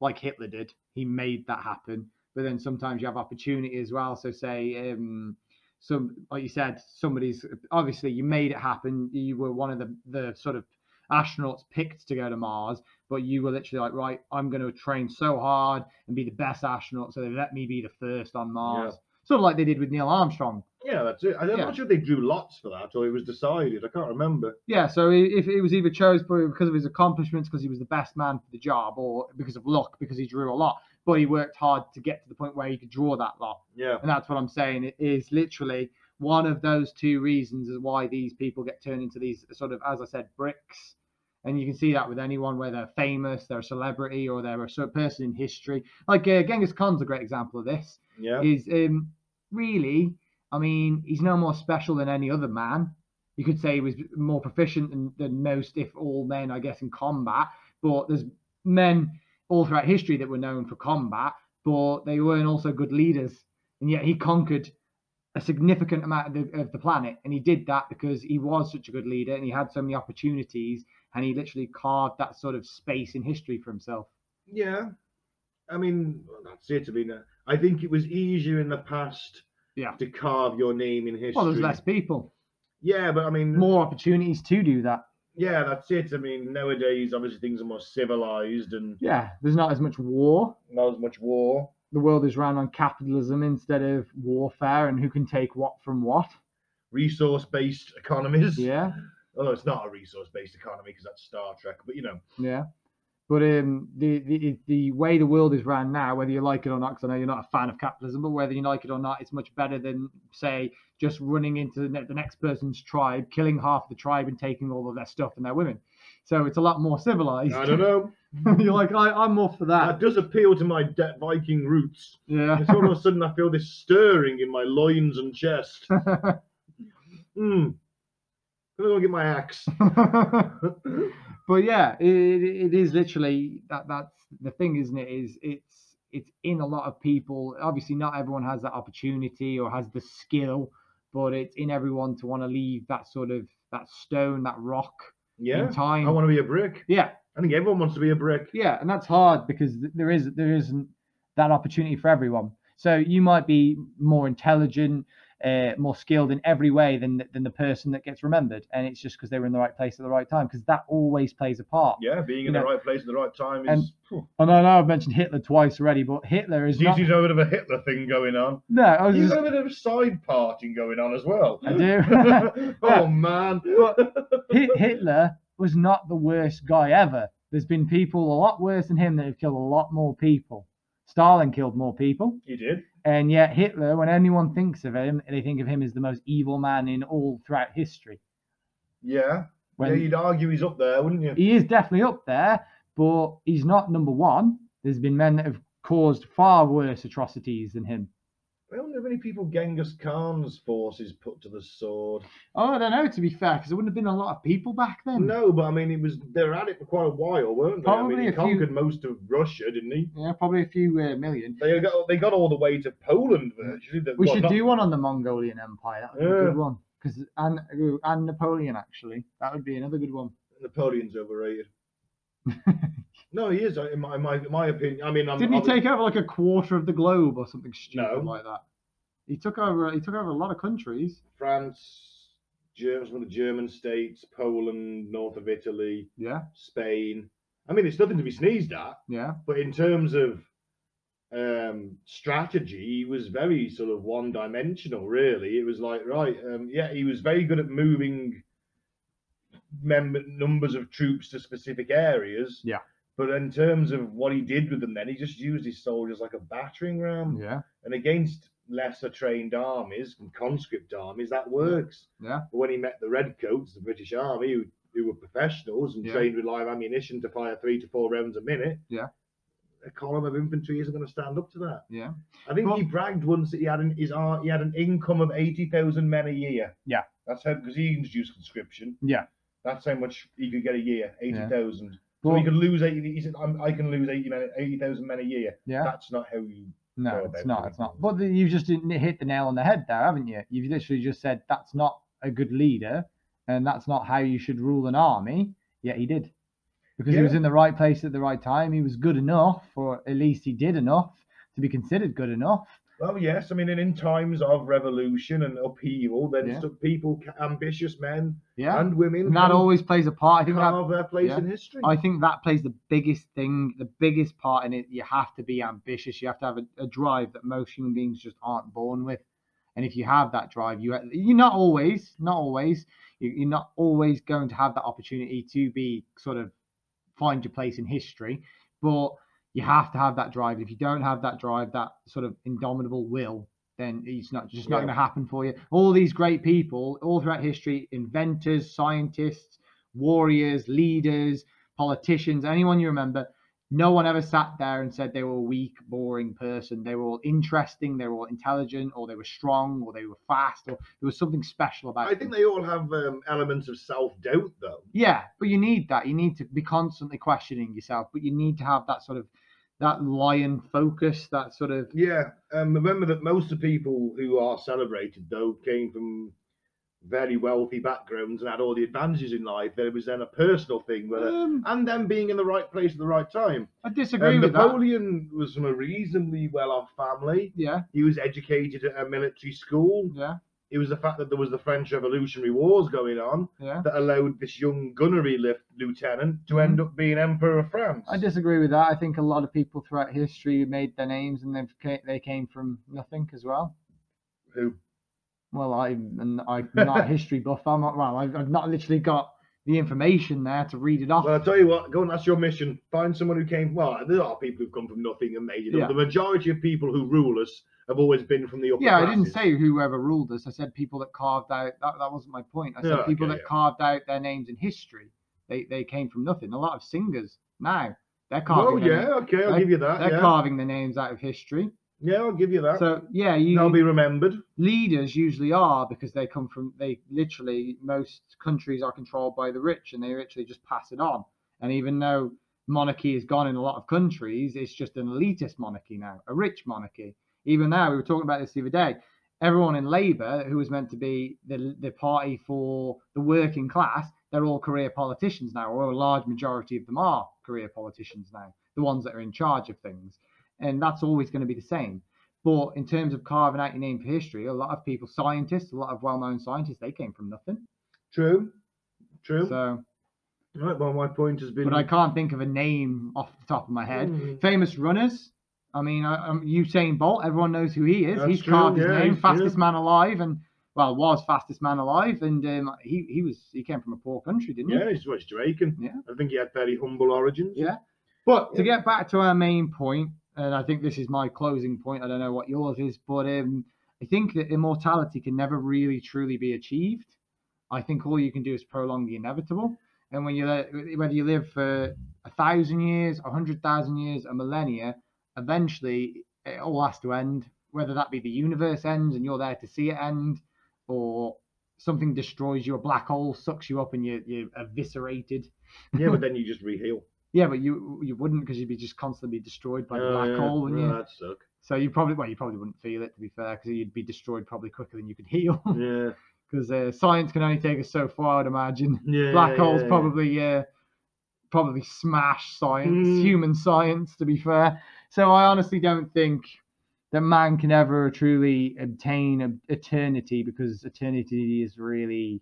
like Hitler did. He made that happen, but then sometimes you have opportunity as well. So say um, some, like you said, somebody's obviously you made it happen. You were one of the the sort of astronauts picked to go to Mars, but you were literally like, right, I'm going to train so hard and be the best astronaut, so they let me be the first on Mars. Sort of like they did with Neil Armstrong. yeah, that's it. I'm Yeah. not sure if they drew lots for that or it was decided. I can't remember. Yeah, so if it was either chose because of his accomplishments, because he was the best man for the job, or because of luck, because he drew a lot, but he worked hard to get to the point where he could draw that lot. Yeah. And that's what I'm saying. It is literally one of those two reasons is why these people get turned into these sort of, as I said, bricks. And you can see that with anyone, whether they're famous, they're a celebrity, or they're a sort of person in history. Like uh, Genghis Khan's a great example of this. Yeah. Is um, really, I mean, he's no more special than any other man. You could say he was more proficient than, than most, if all men, I guess, in combat. But there's men all throughout history that were known for combat, but they weren't also good leaders. And yet he conquered a significant amount of the, of the planet. And he did that because he was such a good leader and he had so many opportunities and he literally carved that sort of space in history for himself. Yeah. I mean, well, that's it. I mean, I think it was easier in the past Yeah. to carve your name in history. Well, there's less people, Yeah, but I mean, more opportunities to do that. Yeah, that's it. I mean, nowadays, obviously, things are more civilized and Yeah, there's not as much war. not as much war. The world is run on capitalism instead of warfare and who can take what from what. Resource-based economies. Yeah, Although it's not a resource-based economy because that's Star Trek. But you know, yeah. But um, the, the the way the world is run now, whether you like it or not, because I know you're not a fan of capitalism, but whether you like it or not, it's much better than say just running into the, the next person's tribe, killing half the tribe, and taking all of their stuff and their women. So it's a lot more civilized. I don't know. you're like, I, I'm more for That that. does appeal to my debt Viking roots. Yeah. It's all of a sudden I feel this stirring in my loins and chest. Hmm. I'm gonna go get my axe. but yeah, it, it is literally that. That's the thing, isn't it? Is it's it's in a lot of people. Obviously, not everyone has that opportunity or has the skill, but it's in everyone to want to leave that sort of that stone, that rock Yeah. in time. I want to be a brick. yeah, I think everyone wants to be a brick. yeah, and that's hard because there is there isn't that opportunity for everyone. So you might be more intelligent, uh, more skilled in every way than than the person that gets remembered, and it's just because they were in the right place at the right time. Because that always plays a part. Yeah, being You in the right place at the right time is. And I know I've mentioned Hitler twice already, but Hitler is Seems not. a bit of a Hitler thing going on. No, I was He's just, a bit of a side parting going on as well. I do. oh man. but Hitler was not the worst guy ever. There's been people a lot worse than him that have killed a lot more people. Stalin killed more people, He did. and yet Hitler, when anyone thinks of him, they think of him as the most evil man in all throughout history. Yeah. When yeah, you'd argue he's up there, wouldn't you? he is definitely up there, but he's not number one. There's been men that have caused far worse atrocities than him. I wonder how many people Genghis Khan's forces put to the sword. Oh, I don't know. To be fair, because there wouldn't have been a lot of people back then. No, but I mean, it was they were at it for quite a while, weren't they? I Probably mean, he a few- conquered most of Russia, didn't he? Yeah, probably a few uh, million. They got they got all the way to Poland virtually. That- We well, should not- do one on the Mongolian Empire. That would be a Yeah. good one. Because and and Napoleon actually, that would be another good one. Napoleon's overrated. No, he is. In my, in my, in my opinion, I mean, I'm, Didn't he I'm- take over like a quarter of the globe or something stupid No. like that? He took over. He took over a lot of countries. France, Germany, some of the German states, Poland, north of Italy, Yeah, Spain. I mean, it's nothing to be sneezed at. yeah, But in terms of um, strategy, he was very sort of one-dimensional. Really, it was like right, um, yeah, he was very good at moving member numbers of troops to specific areas. Yeah. But in terms of what he did with them, then he just used his soldiers like a battering ram, yeah, and against lesser trained armies and conscript armies, that works. yeah. But when he met the Redcoats, the British Army, who, who were professionals and Yeah. trained with live ammunition to fire three to four rounds a minute, Yeah. a column of infantry isn't going to stand up to that. Yeah. I think he bragged once that he had an his he had an income of eighty thousand men a year. Yeah. that's how because he introduced conscription. Yeah. that's how much he could get a year, eighty thousand. So Well, he could lose eighty. He said, I'm, "I can lose eighty men, eighty thousand men a year." yeah. That's not how you. No, it's not. It's not. But you just didn't hit the nail on the head there, haven't you? You've literally just said that's not a good leader, and that's not how you should rule an army. Yet he did, because he was in the right place at the right time. He was good enough, or at least he did enough to be considered good enough. Well, yes, I mean, and in times of revolution and upheaval, then Yeah. some people, ambitious men Yeah, and women, and that always plays a part. I think that their place yeah. in history. I think that plays the biggest thing, the biggest part in it. You have to be ambitious. You have to have a, a drive that most human beings just aren't born with. And if you have that drive, you you're not always, not always, you're not always going to have that opportunity to be sort of find your place in history. But you have to have that drive. If you don't have that drive, that sort of indomitable will, then it's not just not Yeah. going to happen for you. All these great people, all throughout history, inventors, scientists, warriors, leaders, politicians, anyone you remember, no one ever sat there and said they were a weak, boring person. They were all interesting, they were all intelligent, or they were strong, or they were fast, or there was something special about I them. think they all have um, elements of self-doubt, though. Yeah, but you need that. You need to be constantly questioning yourself, but you need to have that sort of that lion focus, that sort of Yeah, um, remember that most of the people who are celebrated, though, came from very wealthy backgrounds and had all the advantages in life. There was then a personal thing, whether, um, and then being in the right place at the right time. I disagree Um, with that. Napoleon was from a reasonably well-off family. Yeah, He was educated at a military school. yeah, It was the fact that there was the French Revolutionary Wars going on yeah. that allowed this young gunnery lift lieutenant to mm-hmm. end up being Emperor of France. I disagree with that. I think a lot of people throughout history made their names and they've ca- they came from nothing as well. Who? Well, I'm I'm not a history buff. I'm not. Well, I've, I've not literally got the information there to read it off. Well, I'll tell you what, go and that's your mission. Find someone who came. Well, there are people who've come from nothing and made it. up. Yeah. The majority of people who rule us have always been from the upper yeah, I didn't say whoever ruled us. I said people that carved out. That, that wasn't my point. I said Yeah, people okay, that yeah. carved out their names in history. They they came from nothing. A lot of singers now they're Oh carving. their yeah, okay, I'll give you that. They're carving their names out of history. Yeah, I'll give you that. So yeah, you They'll be remembered. leaders usually are because they come from they literally most countries are controlled by the rich and they literally just pass it on and even though monarchy is gone in a lot of countries it's just an elitist monarchy now a rich monarchy even now we were talking about this the other day everyone in labor who was meant to be the, the party for the working class they're all career politicians now or a large majority of them are career politicians now the ones that are in charge of things and that's always going to be the same but in terms of carving out your name for history, a lot of people, scientists, a lot of well-known scientists, they came from nothing. True. True. So, right, well, my point has been. but I can't think of a name off the top of my head. Mm. Famous runners. I mean, I, um, Usain Bolt. Everyone knows who he is. That's he's true, carved his yeah, name, fastest yeah. man alive, and well, was fastest man alive, and um, he he was he came from a poor country, didn't he? Yeah, he's West Jamaican. Yeah. I think he had very humble origins. Yeah. But to get back to our main point, and I think this is my closing point. I don't know what yours is, but um, I think that immortality can never really truly be achieved. I think all you can do is prolong the inevitable. And when you whether you live for a thousand years, a hundred thousand years, a millennia, eventually it all has to end. whether that be the universe ends and you're there to see it end, or something destroys you, a black hole sucks you up and you you're eviscerated. Yeah, but then you just reheal. Yeah, but you you wouldn't because you'd be just constantly destroyed by the Oh, black hole, wouldn't Oh, you? That'd suck. So you probably well you probably wouldn't feel it to be fair because you'd be destroyed probably quicker than you could heal Yeah. because uh, science can only take us so far, I'd imagine. Yeah. Black holes probably uh, probably smash science, Mm. human science, to be fair. So I honestly don't think that man can ever truly obtain a- eternity because eternity is really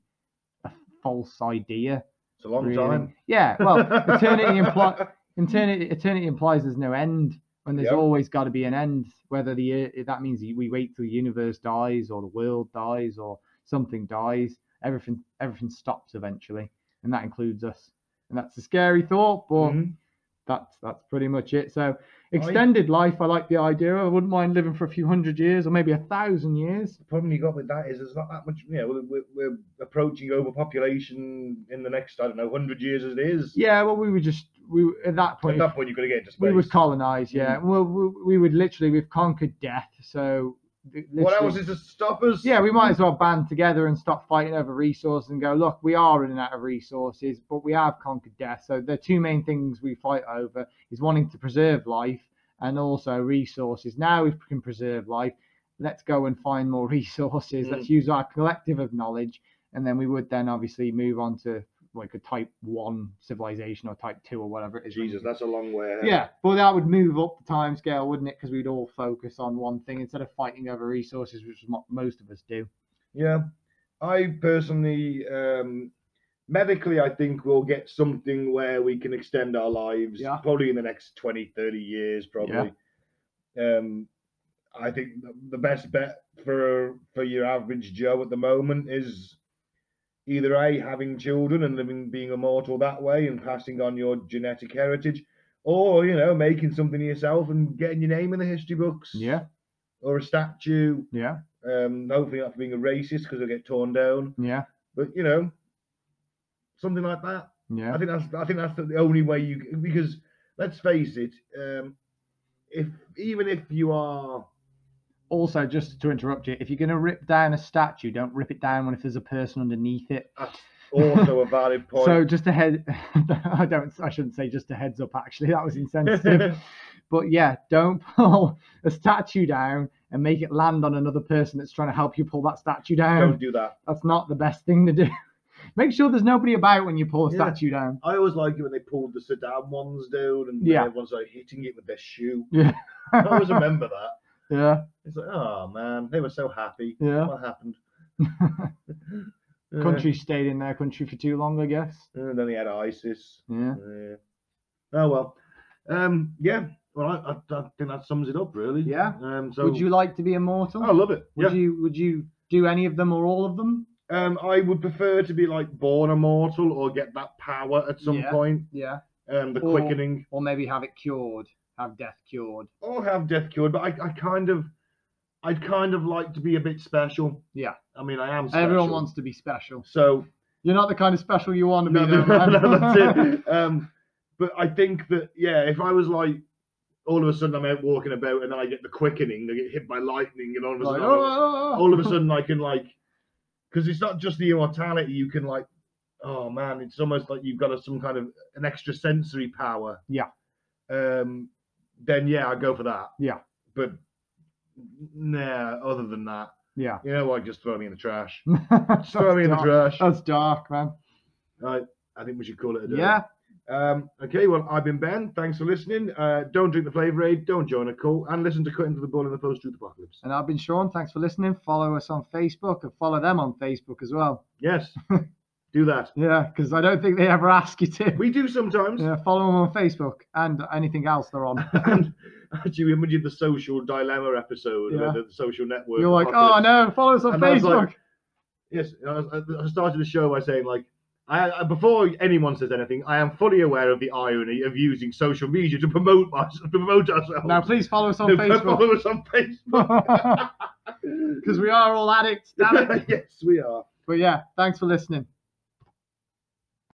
a false idea. It's a long really. time. Yeah, well, eternity impli- eternity eternity implies there's no end when there's Yep. always got to be an end whether the that means we wait till the universe dies or the world dies or something dies everything everything stops eventually and that includes us and that's a scary thought but Mhm. that's that's pretty much it so extended life i like the idea i wouldn't mind living for a few hundred years or maybe a thousand years The problem you got with that is there's not that much. You know, we're, we're approaching overpopulation in the next I don't know hundred years as it is. yeah well we were just we at that point. At that point, you've got to get into space. we would colonize Mm. yeah well we, we would literally we've conquered death so what else is to stop us? yeah we might as well band together and stop fighting over resources and go look we are running out of resources but we have conquered death. So the two main things we fight over is wanting to preserve life and also resources. Now we can preserve life let's go and find more resources. Let's hmm. use our collective of knowledge and then we would then obviously move on to like a type one civilization or type two or whatever it is Jesus, that's a long way. ahead. yeah, but that would move up the time scale, wouldn't it? Because we'd all focus on one thing instead of fighting over resources, which is what most of us do. Yeah, I personally, um, medically, I think we'll get something where we can extend our lives. Yeah. Probably in the next 20, 30 years, probably. Um, I think the, the best bet for for your average Joe at the moment is either a having children and living being immortal that way and passing on your genetic heritage, or you know making something of yourself and getting your name in the history books. Yeah, Or a statue. yeah, Um, hopefully not for being a racist because it'll get torn down. yeah, But you know, something like that. yeah. I think that's I think that's the only way you because let's face it, um, if even if you are Also, just to interrupt you, if you're going to rip down a statue, don't rip it down when if there's a person underneath it. that's also a valid point. So just a head, I don't, I shouldn't say just a heads up. Actually, that was insensitive. but yeah, don't pull a statue down and make it land on another person that's trying to help you pull that statue down. Don't do that. That's not the best thing to do. Make sure there's nobody about when you pull a Yeah. statue down. I always like it when they pulled the Saddam ones down and Yeah. everyone's like hitting it with their shoe. Yeah. I always remember that. Yeah, It's like, oh man, they were so happy. yeah. What happened? Country stayed in their country for too long, I guess. and then they had ISIS. Yeah. Yeah. Oh well. Um. Yeah. Well, I, I, I think that sums it up, really. Yeah. Um. So would you like to be immortal? I love it. would yeah. you would you do any of them or all of them? Um. I would prefer to be like born immortal or get that power at some Yeah. point. Yeah. Um. The Or- quickening Or maybe have it cured, have death cured. or have death cured, but I, I kind of, I'd kind of like to be a bit special. Yeah. I mean, I am. Special. Everyone wants to be special. So You're not the kind of special you want to be. no, though, no, no, that's it. Um. But I think that yeah, if I was like. All of a sudden, I'm out walking about, and then I get the quickening. I get hit by lightning, and all of a sudden, oh, I'm- oh, oh. all of a sudden I can like because it's not just the immortality you can like oh man it's almost like you've got a, some kind of an extra sensory power Yeah. um then yeah I'd go for that Yeah. but nah other than that Yeah. you know what just throw me in the trash throw me in the trash That's dark, man. right I think we should call it a day Yeah. um okay well I've been Ben thanks for listening uh don't drink the flavor aid don't join a cult and listen to Cut into the Bull in the Post Truth Apocalypse And I've been Shawn. Thanks for listening. Follow us on Facebook and follow them on Facebook as well. yes do that Yeah, because I don't think they ever ask you to. we do sometimes Yeah, follow them on Facebook and anything else they're on. and actually, when we did the social dilemma episode, Yeah. the social network, You're like, oh no, follow us on And Facebook. like- yes, I, I started the show by saying like, I, I- before anyone says anything, I am fully aware of the irony of using social media to promote us, to promote ourselves. now please follow us on No, Facebook follow us on Facebook. because we are all addicts. Damn it. yes, we are. But yeah, thanks for listening.